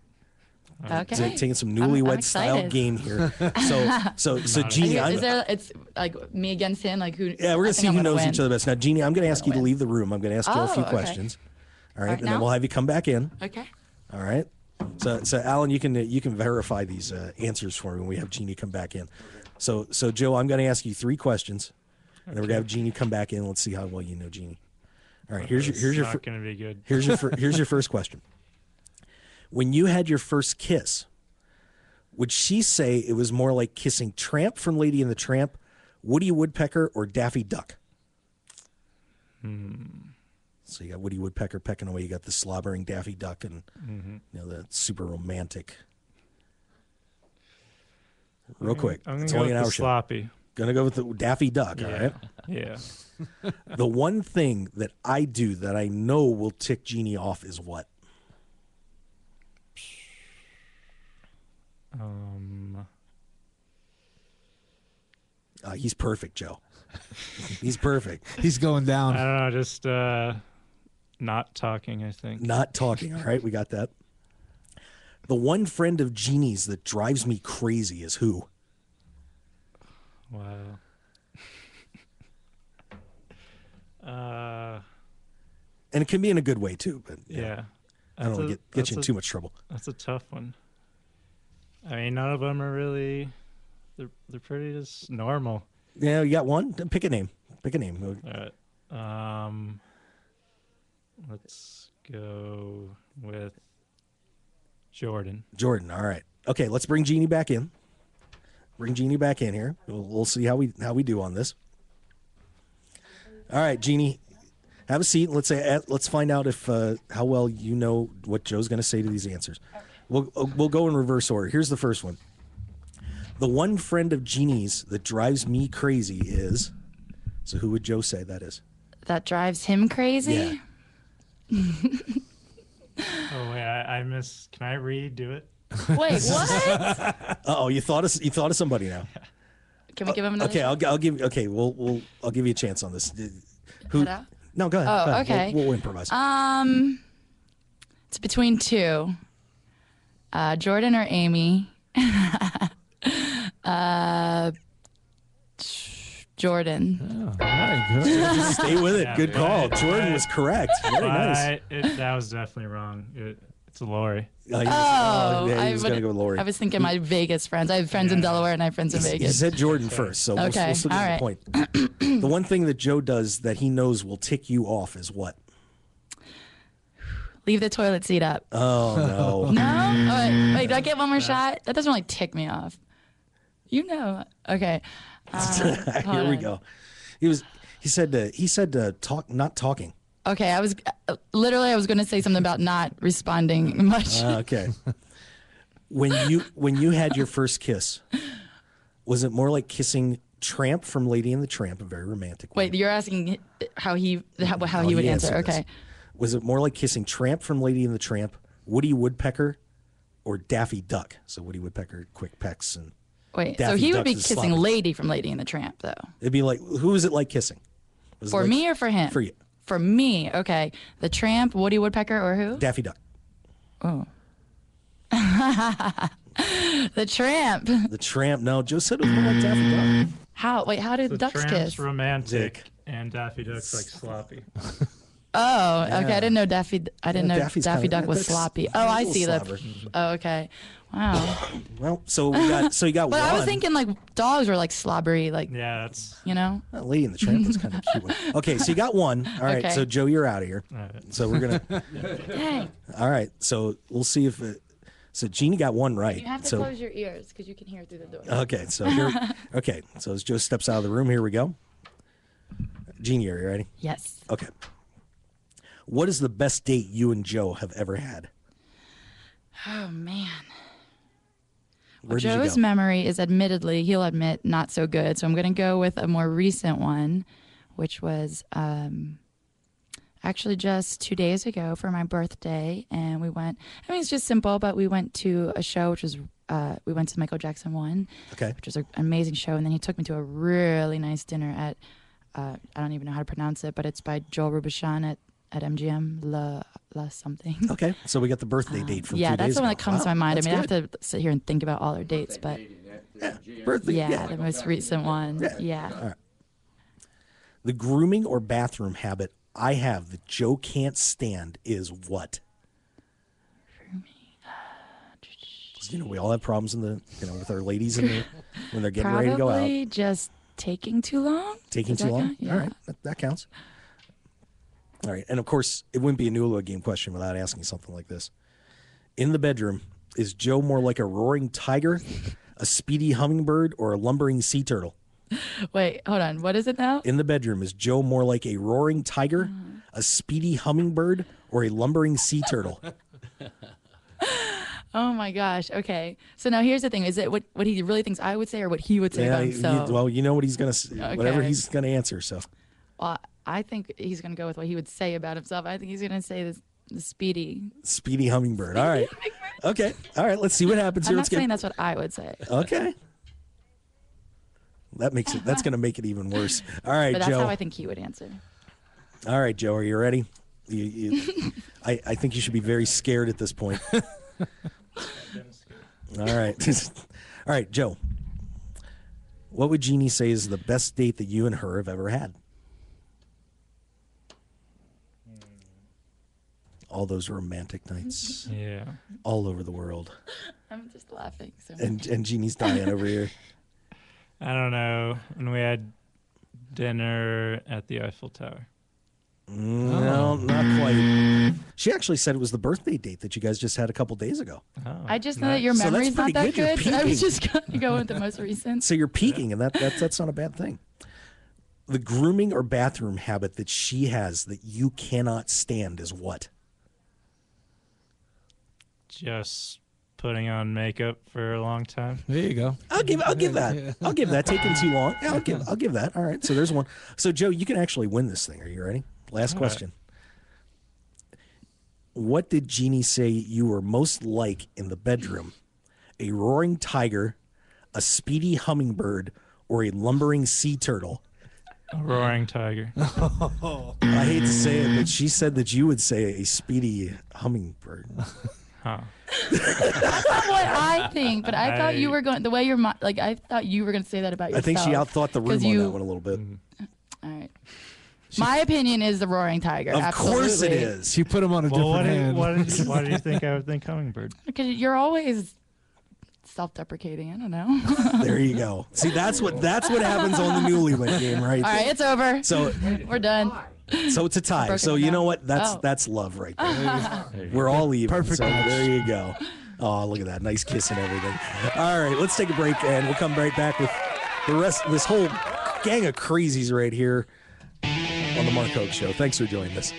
S7: Okay.
S3: Ta- taking some
S7: I'm- I'm
S3: newlywed style game here. So, (laughs) so, so, Jeannie,
S7: is, is there? It's like me against him. Like who?
S3: Yeah, we're gonna see who knows
S7: win.
S3: each other best. Now, Jeannie, I'm gonna ask you to leave the room. I'm gonna ask you a
S7: Oh,
S3: few
S7: okay.
S3: questions. All right,
S7: Right
S3: and then we'll have you come back in.
S7: Okay.
S3: All right. So, so Alan, you can you can verify these uh, answers for me when we have Jeannie come back in. So, so Joe, I'm going to ask you three questions, and then we're going to have Jeannie come back in. Let's see how well you know Jeannie. All right, here's your
S6: It's
S3: here's your
S6: not
S3: fir-
S6: gonna be good.
S3: Here's your fir- (laughs) here's your first question. When you had your first kiss, would she say it was more like kissing Tramp from Lady and the Tramp, Woody Woodpecker, or Daffy Duck? So you got Woody Woodpecker pecking away. You got the slobbering Daffy Duck, and
S6: Mhm.
S3: you know the super romantic.
S6: I'm
S3: Real
S6: gonna-
S3: quick,
S6: I'm
S3: it's
S6: go
S3: only
S6: with
S3: an hour show.
S6: sloppy.
S3: Gonna go with the Daffy Duck. All
S6: Yeah.
S3: right.
S6: Yeah. (laughs)
S3: the one thing that I do that I know will tick Jeannie off is what?
S6: Um.
S3: Uh, he's perfect, Joe. (laughs) he's perfect.
S4: He's going down.
S6: I don't know, just uh, not talking. I think.
S3: Not talking. All right, we got that. The one friend of Jeannie's that drives me crazy is who?
S6: Wow. (laughs) uh.
S3: And it can be in a good way too, but know,
S6: Yeah.
S3: I don't want
S6: a-
S3: to get, get you in
S6: a-
S3: too much trouble.
S6: That's a tough one. I mean, none of them are really. They're they're pretty just normal.
S3: Yeah, you got one. Pick a name. Pick a name.
S6: All right. Um. Let's go with Jordan.
S3: Jordan. All right. Okay, let's bring Jeannie back in. Bring Jeannie back in here. We'll, we'll see how we how we do on this. All right, Jeannie, have a seat. Let's say uh, let's find out if uh, how well you know what Joe's going to say to these answers. We'll uh, we'll go in reverse order. Here's the first one. The one friend of Jeannie's that drives me crazy is. So who would Joe say that is?
S7: That drives him crazy. Yeah. (laughs)
S6: Oh wait, I, I missed. Can I redo it?
S7: Wait, (laughs) what?
S3: Uh oh, you thought of you thought of somebody now.
S7: Can we give him another?
S3: Okay, I'll, I'll give. Okay, we'll we'll I'll give you a chance on this. Who? No, go ahead.
S7: Oh,
S3: go ahead.
S7: okay.
S3: We'll, we'll improvise.
S7: Um, it's between two. Uh, Jordan or Amy. (laughs) uh, Jordan.
S3: Stay with it.
S6: Yeah,
S3: Good call.
S6: right,
S3: Jordan
S6: right.
S3: was correct. Very nice.
S6: I- it- that was definitely wrong. It, it's Lori.
S3: Uh, was-
S7: Oh,
S3: yeah,
S7: I
S3: was
S7: would-
S3: gonna go Lori.
S7: I was thinking my Vegas friends. I have friends in Delaware and I have friends in
S3: He
S7: Vegas.
S3: said Jordan first, so we'll,
S7: Okay,
S3: we'll still give
S7: all
S3: the point. (clears throat) the one thing that Joe does that he knows will tick you off is what?
S7: Leave the toilet seat up.
S3: Oh no. (laughs)
S7: No? Oh, wait, wait, do I get one more shot? That doesn't really tick me off. You know. Okay. Uh, (laughs)
S3: Here we
S7: on.
S3: go. He was. He said. Uh, he said. Uh, talk. Not talking.
S7: Okay, I was uh, literally I was going to say something about not responding (laughs) much.
S3: Ah, okay. when you when you had your first kiss, was it more like kissing Tramp from Lady and the Tramp, a very romantic one?
S7: Wait, you're asking how he how, how he would
S3: he
S7: answer.
S3: Okay. this.
S7: Okay.
S3: Was it more like kissing Tramp from Lady and the Tramp, Woody Woodpecker, or Daffy Duck? So Woody Woodpecker, quick pecks, and
S7: Wait, so
S3: Daffy
S7: he would be kissing
S3: sloppy.
S7: Lady from Lady and the Tramp though.
S3: It'd be like, who is it like kissing? Was
S7: For
S3: like-
S7: me or for him?
S3: For you,
S7: For me, okay. The Tramp, Woody Woodpecker, or who?
S3: Daffy Duck.
S7: Oh. (laughs) the Tramp.
S3: The Tramp. No, Joe said it was more like Daffy Duck.
S7: How? Wait, how did
S6: The
S7: ducks
S6: Tramp's
S7: kiss?
S6: romantic, and Daffy Duck's like sloppy. (laughs)
S7: Oh, okay. I didn't know Daffy. I didn't
S3: Yeah,
S7: know
S3: Daffy's
S7: Daffy
S3: kinda-
S7: Duck was sloppy. Oh, I
S3: little
S7: see that. Oh, okay. Wow. (coughs)
S3: Well, so we got so you got
S7: But
S3: one.
S7: I was thinking like dogs were like slobbery, like
S6: Yeah, that's
S7: you know. (laughs)
S3: Uh, Lady and the Tramp was kind of cute. One. (laughs) Okay, so you got one. All right,
S7: Okay.
S3: so Joe, you're out of here.
S6: all right.
S3: So we're gonna. (laughs)
S7: Dang.
S3: all right, so we'll see if. It, so Jeannie got one right.
S7: You have to
S3: so
S7: close your ears because you can hear through the door.
S3: okay, so here. Okay, so as Joe steps out of the room, here we go. Jeannie, are you ready?
S7: Yes.
S3: Okay. What is the best date you and Joe have ever had?
S7: Oh man.
S3: Did
S7: Joe's memory is admittedly, he'll admit, not so good. So I'm going to go with a more recent one, which was um, actually just two days ago for my birthday. And we went, I mean, it's just simple, but we went to a show, which was, uh, we went to Michael Jackson one,
S3: Okay.
S7: which was an amazing show. And then he took me to a really nice dinner at, uh, I don't even know how to pronounce it, but it's by Joel Robuchon at, at MGM, La, La something.
S3: Okay, so we got the birthday date from
S7: Um, yeah,
S3: two
S7: that's
S3: days
S7: the one
S3: ago.
S7: that comes to my mind. I
S3: that's
S7: mean, I have to sit here and think about all our dates, but Yeah,
S3: Birthday,
S7: yeah,
S3: yeah.
S7: the most recent one. Yeah.
S3: The grooming or bathroom habit I have that Joe can't stand is what? You know, we all have problems in the you know with our ladies in the, when they're getting ready to go out.
S7: Probably just taking too long.
S3: Taking
S7: Does
S3: too
S7: that
S3: long.
S7: count? Yeah.
S3: All right, that, that counts. All right, and of course, it wouldn't be a Nula game question without asking something like this. In the bedroom, is Joe more like a roaring tiger, a speedy hummingbird, or a lumbering sea turtle?
S7: Wait, hold on. What is it now?
S3: In the bedroom, is Joe more like a roaring tiger,
S7: Uh-huh.
S3: a speedy hummingbird, or a lumbering sea turtle? (laughs)
S7: Oh my gosh. Okay. So now here's the thing: is it what what he really thinks I would say, or what he would say
S3: Yeah,
S7: about himself?
S3: well, you know what he's gonna, s whatever he's gonna answer. So,
S7: Well, I think he's gonna go with what he would say about himself. I think he's gonna say this the speedy.
S3: speedy hummingbird. All right, okay, all right. Let's see what happens
S7: I'm
S3: here.
S7: not
S3: Let's get
S7: saying that's what I would say.
S3: Okay. That makes it. That's going to make it even worse. All right,
S7: but that's
S3: Joe.
S7: how I think he would answer.
S3: All right, Joe. Are you ready? You, you, (laughs) I, I think you should be very scared at this point. (laughs) All right. (laughs) All right, Joe. What would Jeannie say is the best date that you and her have ever had? All those romantic nights.
S6: Yeah.
S3: All over the world.
S7: I'm just laughing. So
S3: And and Jeannie's dying over here. (laughs)
S6: I don't know. and we had dinner at the Eiffel Tower. Mm, oh.
S3: No, not quite. She actually said it was the birthday date that you guys just had a couple days ago.
S7: Oh, I just know that your
S3: So
S7: memory's not that
S3: good. You're
S7: good. (laughs) I was just gonna go with the most recent.
S3: So you're peaking, and that, that that's not a bad thing. The grooming or bathroom habit that she has that you cannot stand is what?
S6: Just putting on makeup for a long time.
S4: There you go.
S3: I'll give I'll give that. I'll give that. Taking too long. Yeah, I'll give I'll give that. All right. So there's one. So Joe, you can actually win this thing. Are you ready? Last
S6: All right.
S3: question. What did Jeannie say you were most like in the bedroom? A roaring tiger, a speedy hummingbird, or a lumbering sea turtle?
S6: A roaring tiger. (laughs) Oh.
S3: I hate to say it, but she said that you would say a speedy hummingbird. (laughs)
S6: Huh.
S7: That's not what I think, but I, thought you were going the way you're like. I thought you were going to say that about yourself.
S3: I think she outthought the room
S7: 'Cause
S3: on
S7: you-
S3: that one a little bit. Mm-hmm.
S7: All right. My opinion is the roaring tiger.
S3: Of course it
S7: absolutely.
S3: is.
S4: She put him on a
S6: Well, what
S4: different
S6: did,
S4: hand.
S6: what did, why do you (laughs) think I would think hummingbird?
S7: Because you're always self-deprecating. I don't know. (laughs)
S3: There you go. See, that's what that's what happens on the newlywed game, right?
S7: All right, it's over.
S3: So
S7: we're done. (laughs)
S3: so it's a tie. So you know what? That's
S7: Oh.
S3: that's love right there. (laughs) (laughs) We're all even.
S4: Perfect
S3: So there you go. Oh, look at that. Nice kiss and everything. All right, let's take a break and we'll come right back with the rest this whole gang of crazies right here on the Mark Hoke Show. Thanks for joining us.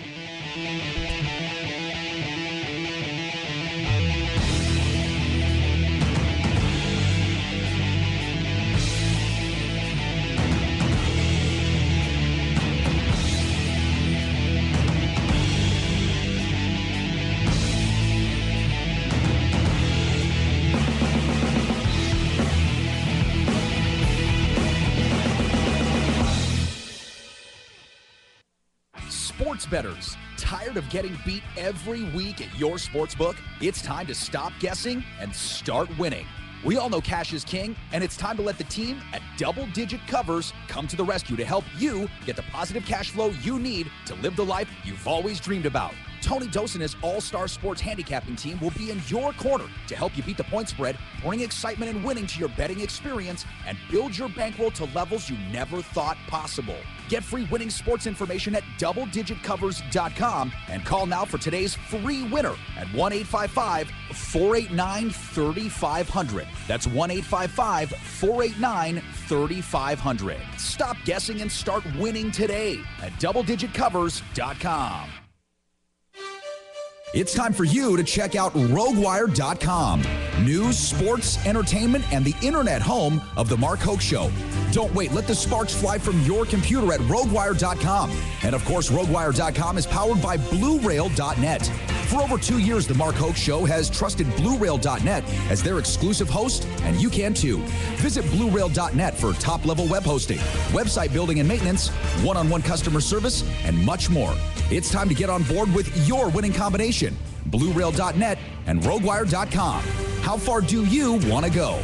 S10: Betters, tired of getting beat every week at your sports book? It's time to stop guessing and start winning. We all know cash is king, and it's time to let the team at Double Digit Covers come to the rescue to help you get the positive cash flow you need to live the life you've always dreamed about. Tony Dos and his All Star Sports handicapping team will be in your corner to help you beat the point spread, bring excitement and winning to your betting experience, and build your bankroll to levels you never thought possible. Get free winning sports information at doubledigitcovers.com and call now for today's free winner at 1 855 489 3500. That's 1 855 489 3500. Stop guessing and start winning today at doubledigitcovers.com. It's time for you to check out RogueWire.com. News, sports, entertainment, and the internet home of The Mark Hoke Show. Don't wait. Let the sparks fly from your computer at RogueWire.com. And of course, RogueWire.com is powered by BlueRail.net. For over two years, The Mark Hoke Show has trusted BlueRail.net as their exclusive host, and you can too. Visit BlueRail.net for top level web hosting, website building and maintenance, one on one customer service, and much more. It's time to get on board with your winning combination BlueRail.net and RogueWire.com. How far do you want to go?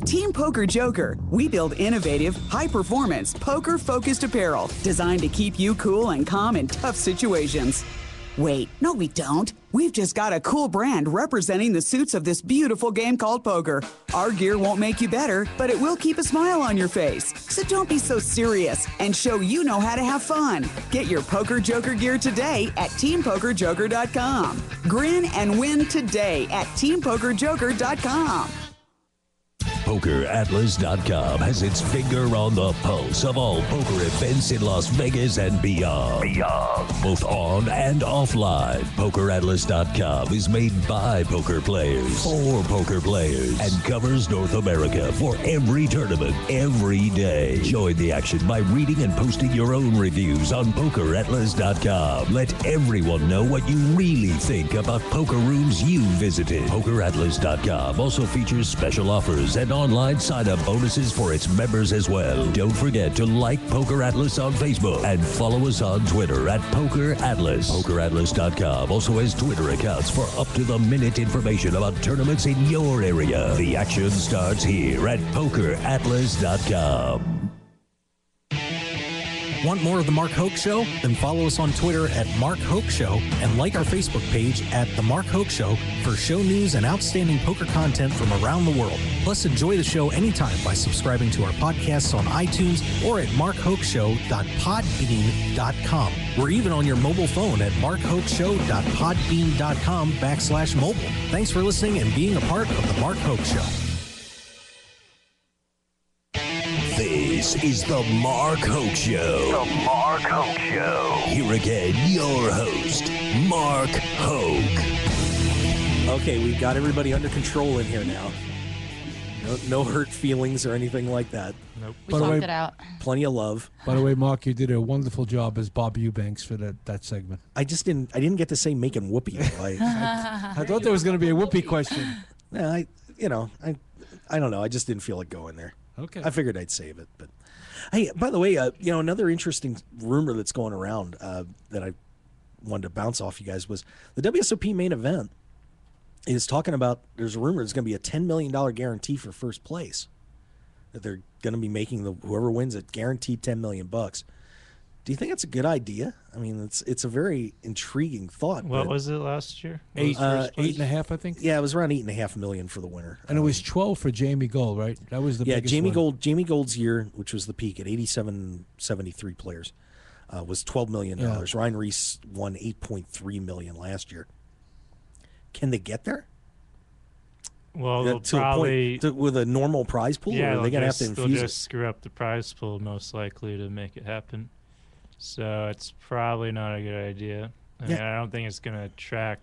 S12: At Team Poker Joker, we build innovative, high performance, poker focused apparel designed to keep you cool and calm in tough situations. Wait, no, we don't. We've just got a cool brand representing the suits of this beautiful game called poker. Our gear won't make you better, but it will keep a smile on your face. So don't be so serious and show you know how to have fun. Get your Poker Joker gear today at TeamPokerJoker.com. Grin and win today at TeamPokerJoker.com.
S2: PokerAtlas.com has its finger on the pulse of all poker events in Las Vegas and beyond. Beyond. Both on and offline. PokerAtlas.com is made by poker players for poker players and covers North America for every tournament every day. Join the action by reading and posting your own reviews on PokerAtlas.com. Let everyone know what you really think about poker rooms you visited. PokerAtlas.com also features special offers and online sign up bonuses for its members as well. Don't forget to like Poker Atlas on Facebook and follow us on Twitter at Poker Atlas. PokerAtlas.com also has Twitter accounts for up to the minute information about tournaments in your area. The action starts here at PokerAtlas.com.
S11: Want more of The Mark Hoke Show? Then follow us on Twitter at Mark Hoke Show and like our Facebook page at The Mark Hoke Show for show news and outstanding poker content from around the world. Plus, enjoy the show anytime by subscribing to our podcasts on iTunes or at markhokeshow.podbean.com. We're even on your mobile phone at markhokeshow.podbean.com backslash mobile. Thanks for listening and being a part of The Mark Hoke Show.
S2: This is the Mark Hoke Show. The Mark Hoke Show. Here again, your host, Mark Hoke.
S3: Okay, we've got everybody under control in here now. No, no hurt feelings or anything like that.
S6: Nope.
S7: We
S4: By
S7: talked
S4: way-
S7: it out.
S3: Plenty of love.
S4: By the way, Mark, you did a wonderful job as Bob Eubanks for that, that segment.
S3: I just didn't. I didn't get to say making whoopee. (laughs) though. I,
S4: I thought there was going to be a whoopee question.
S3: Yeah, I, you know, I, I don't know. I just didn't feel like going there.
S4: Okay.
S3: I figured I'd save it, but hey, by the way, uh, you know, another interesting rumor that's going around uh, that I wanted to bounce off you guys was the WSOP main event is talking about. There's a rumor there's going to be a ten million dollar guarantee for first place. That they're going to be making the whoever wins it guaranteed ten million bucks. Do you think it's a good idea? I mean, it's it's a very intriguing thought.
S6: What was it last year? What
S4: Eight,
S3: uh,
S4: eight and a half, I think.
S3: Yeah, it was around eight and a half million for the winner.
S4: And it was 12 for Jamie Gold, right? That was the
S3: yeah,
S4: biggest
S3: Jamie
S4: one.
S3: Gold. Jamie Gold's year, which was the peak at 87, 73 players, uh, was twelve million dollars. Ryan Riess won eight point three million last year. Can they get there?
S6: Well, they'll
S3: to a
S6: probably
S3: point to, with a normal prize pool,
S6: yeah,
S3: or are they gonna
S6: just,
S3: have to
S6: they'll
S3: infuse
S6: just screw up the prize pool most likely to make it happen. So it's probably not a good idea. I mean,
S3: Yeah.
S6: I don't think it's going to attract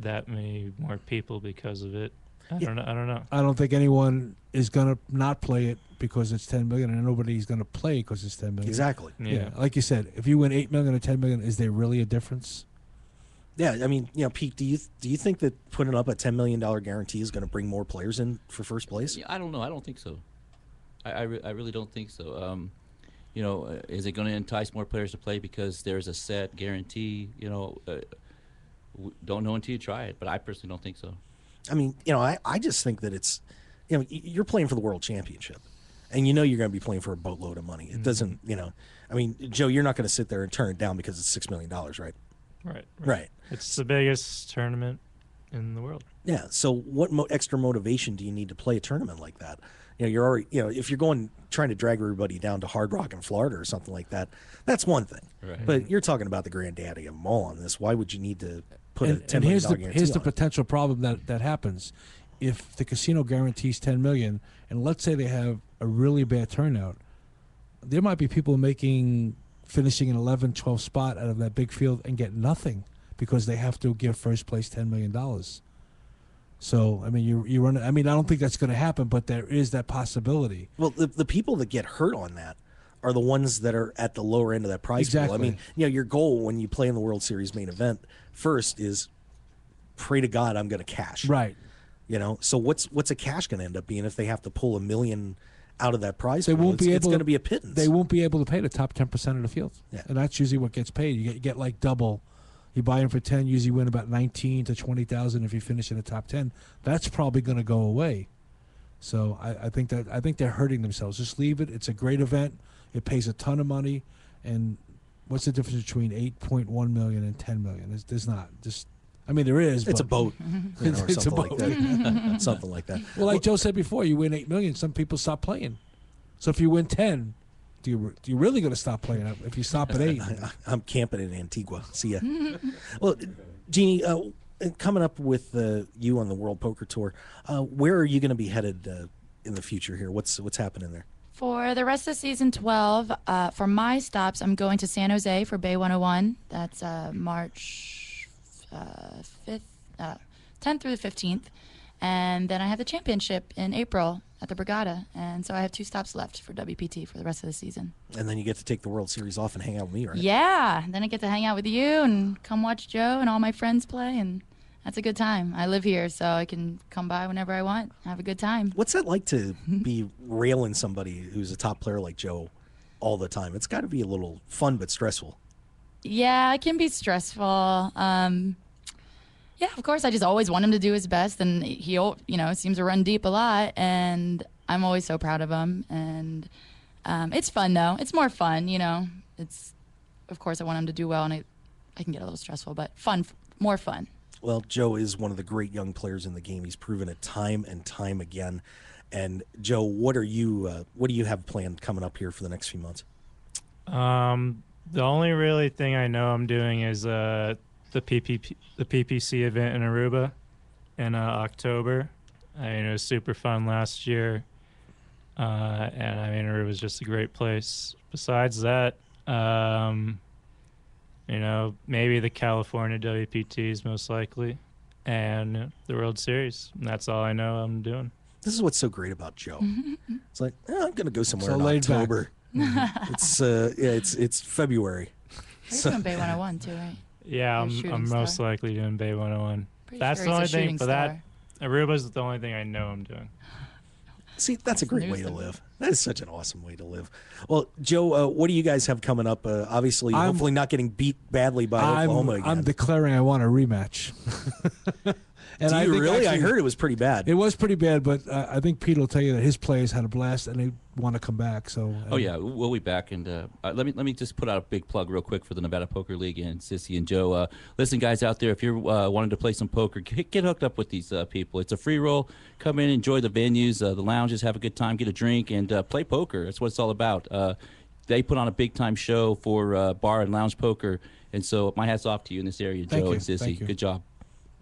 S6: that many more people because of it. I
S3: Yeah.
S6: don't know. I don't know.
S4: I don't think anyone is going to not play it because it's 10 million, and nobody's going to play because it's 10
S3: it?
S4: million.
S3: Exactly.
S6: Yeah.
S4: Like you said, if you win 8 million or 10 million, is there really a difference?
S3: Yeah, I mean, you know, Pete, do you do you think that putting up a ten million dollar guarantee is going to bring more players in for first place?
S5: Yeah, I don't know. I don't think so. I, I, re- I really don't think so. Um, you know, uh, is it going to entice more players to play because there's a set guarantee? You know, uh, don't know until you try it. But I personally don't think so.
S3: I mean, you know, I, I just think that it's, you know, you're playing for the world championship, and you know you're going to be playing for a boatload of money. It doesn't, you know, I mean, Joe, you're not going to sit there and turn it down because it's six million dollars, right?
S6: Right,
S3: Right.
S6: It's the biggest tournament in the world.
S3: Yeah. So what mo- extra motivation do you need to play a tournament like that? You know, you're already, you know, if you're going trying to drag everybody down to Hard Rock in Florida or something like that, that's one thing.
S5: Right.
S3: But you're talking about the granddaddy of them all on this. Why would you need to put a
S4: and,
S3: ten
S4: and
S3: million
S4: here's the here's the
S3: on it?
S4: potential problem that that happens if the casino guarantees 10 million and let's say they have a really bad turnout there might be people making finishing an 11 12 spot out of that big field and get nothing because they have to give first place 10 million dollars so i mean you you run i mean i don't think that's going to happen but there is that possibility
S3: Well, the, the people that get hurt on that are the ones that are at the lower end of that price pool. I mean, you know, your goal when you play in the World Series main event first is pray to God I'm going to cash.
S4: right
S3: You know, so what's what's a cash going to end up being if they have to pull a million out of that prize
S4: they
S3: pool?
S4: won't
S3: it's,
S4: be
S3: it's
S4: able
S3: going to be a pittance.
S4: They won't be able to pay the top ten percent of the field,
S3: Yeah.
S4: and that's usually what gets paid. You get, you get like double. You buy in for ten, usually win about nineteen to twenty thousand if you finish in the top ten. That's probably going to go away. So I, I think that I think they're hurting themselves. Just leave it. It's a great event. It pays a ton of money, and what's the difference between 8.1 million and 10 million? There's, there's not. Just, I mean, there is.
S3: It's a boat, (laughs) you know, or
S4: it's a
S3: something like
S4: boat.
S3: that. (laughs) something like that.
S4: Well, like Joe said before, you win eight million, some people stop playing. So if you win ten, do you do you really going to stop playing? If you stop at eight, (laughs)
S3: I'm camping in Antigua. See ya. (laughs) well, Jeannie, uh, coming up with uh, you on the World Poker Tour, uh, where are you going to be headed uh, in the future here? What's what's happening there?
S7: For the rest of season 12, uh, for my stops, I'm going to San Jose for Bay 101. That's uh, March uh, 5th, uh, 10th through the 15th. And then I have the championship in April at the Borgata. And so I have two stops left for WPT for the rest of the season.
S3: And then you get to take the World Series off and hang out with me, right?
S7: Yeah. Then I get to hang out with you and come watch Joe and all my friends play. And that's a good time. I live here, so I can come by whenever I want, have a good time.
S3: What's that like to (laughs) be railing somebody who's a top player like Joe all the time? It's got to be a little fun but stressful.
S7: Yeah, it can be stressful. Um, yeah, of course. I just always want him to do his best, and he, you know, seems to run deep a lot, and I'm always so proud of him. And um, it's fun though. It's more fun, you know. It's, of course, I want him to do well, and it, I can get a little stressful, but fun, more fun.
S3: Well, Joe is one of the great young players in the game. He's proven it time and time again. And Joe, what are you? Uh, what do you have planned coming up here for the next few months?
S6: Um, the only really thing I know I'm doing is uh, the PPP, the PPC event in Aruba in uh, October. I mean, it was super fun last year, uh, and I mean, Aruba was just a great place. Besides that, um, you know, maybe the California WPTs most likely, and the World Series. And that's all I know I'm doing.
S3: This is what's so great about Joe. (laughs) It's like eh, I'm going to go somewhere
S4: So
S3: in
S4: laid back.
S3: October. (laughs) it's uh, yeah, it's it's February.
S7: You're doing Bay 101 too, right?
S6: Yeah, I'm, I'm most likely doing Bay 101.
S7: Pretty
S6: That's
S7: sure
S6: the only thing
S7: shooting
S6: for that. Aruba's the only thing I know I'm doing. (gasps)
S3: See, that's a great way to
S7: to
S3: live. That is such an awesome way to live. Well, Joe, uh, what do you guys have coming up? Uh, obviously,
S4: I'm-
S3: hopefully not getting beat badly by
S4: I'm,
S3: Oklahoma again.
S4: I'm declaring I want a rematch. (laughs) and
S3: do
S4: I
S3: really? I heard it was pretty bad.
S4: It was pretty bad, but uh, I think Pete will tell you that his players had a blast and they want to come back. So
S5: Oh yeah, we'll be back. And uh, uh, let me let me just put out a big plug real quick for the Nevada Poker League and Sissy and Joe. Uh, listen, guys out there, if you're uh, wanting to play some poker, get, get hooked up with these uh, people. It's a free roll. Come in, enjoy the venues, uh, the lounges, have a good time, get a drink, and uh, play poker. That's what it's all about. Uh, they put on a big time show for uh, bar and lounge poker, and so my hats off to you in this area,
S3: Thank
S5: Joe
S3: you,
S5: and Sissy. Good job.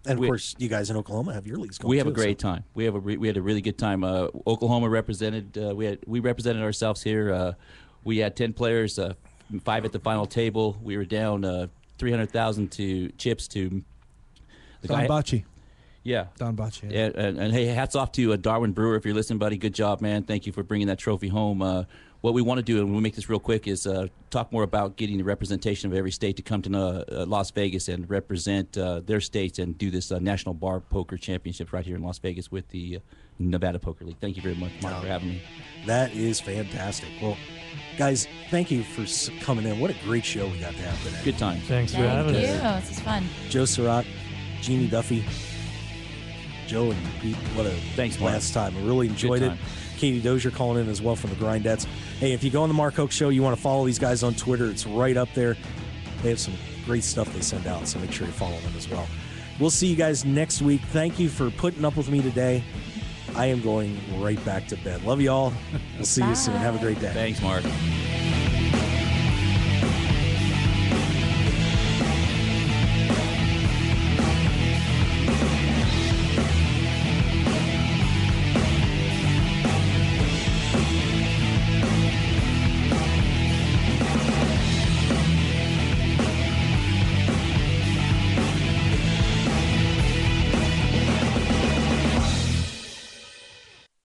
S3: And of
S5: we-
S3: course, you guys in Oklahoma have your leagues going.
S5: we have a great
S3: so-
S5: time. We have a re- we had a really good time. Uh, Oklahoma represented. Uh, we had we represented ourselves here. Uh, we had ten players, uh, five at the final table. We were down uh, three hundred thousand to chips to the
S4: Don Bocce.
S5: Yeah,
S4: Don Bocce.
S5: and, and, and hey, hats off to uh, Darwin Brewer if you're listening, buddy. Good job, man. Thank you for bringing that trophy home. What we want to do, and we'll make this real quick, is uh, talk more about getting the representation of every state to come to uh, uh, Las Vegas and represent uh, their states and do this uh, National Bar Poker Championship right here in Las Vegas with the uh, Nevada Poker League. Thank you very much, Mark, for having me.
S3: That is fantastic. Well, guys, thank you for coming in. What a great show we got to have today.
S5: Good time.
S6: Thanks for
S7: Thank
S6: having
S7: you.
S6: us.
S7: This is fun.
S3: Joe Serock, Jeannie Duffy, Joe and Pete. What a
S5: Thanks, Mark.
S3: last time. I really enjoyed it. Katie Dozier calling in as well from the Grindettes. Hey, if you go on the Mark Hoke Show, you want to follow these guys on Twitter. It's right up there. They have some great stuff they send out, so make sure you follow them as well. We'll see you guys next week. Thank you for putting up with me today. I am going right back to bed. Love you all. We'll see you soon. Have a great day.
S5: Thanks, Mark.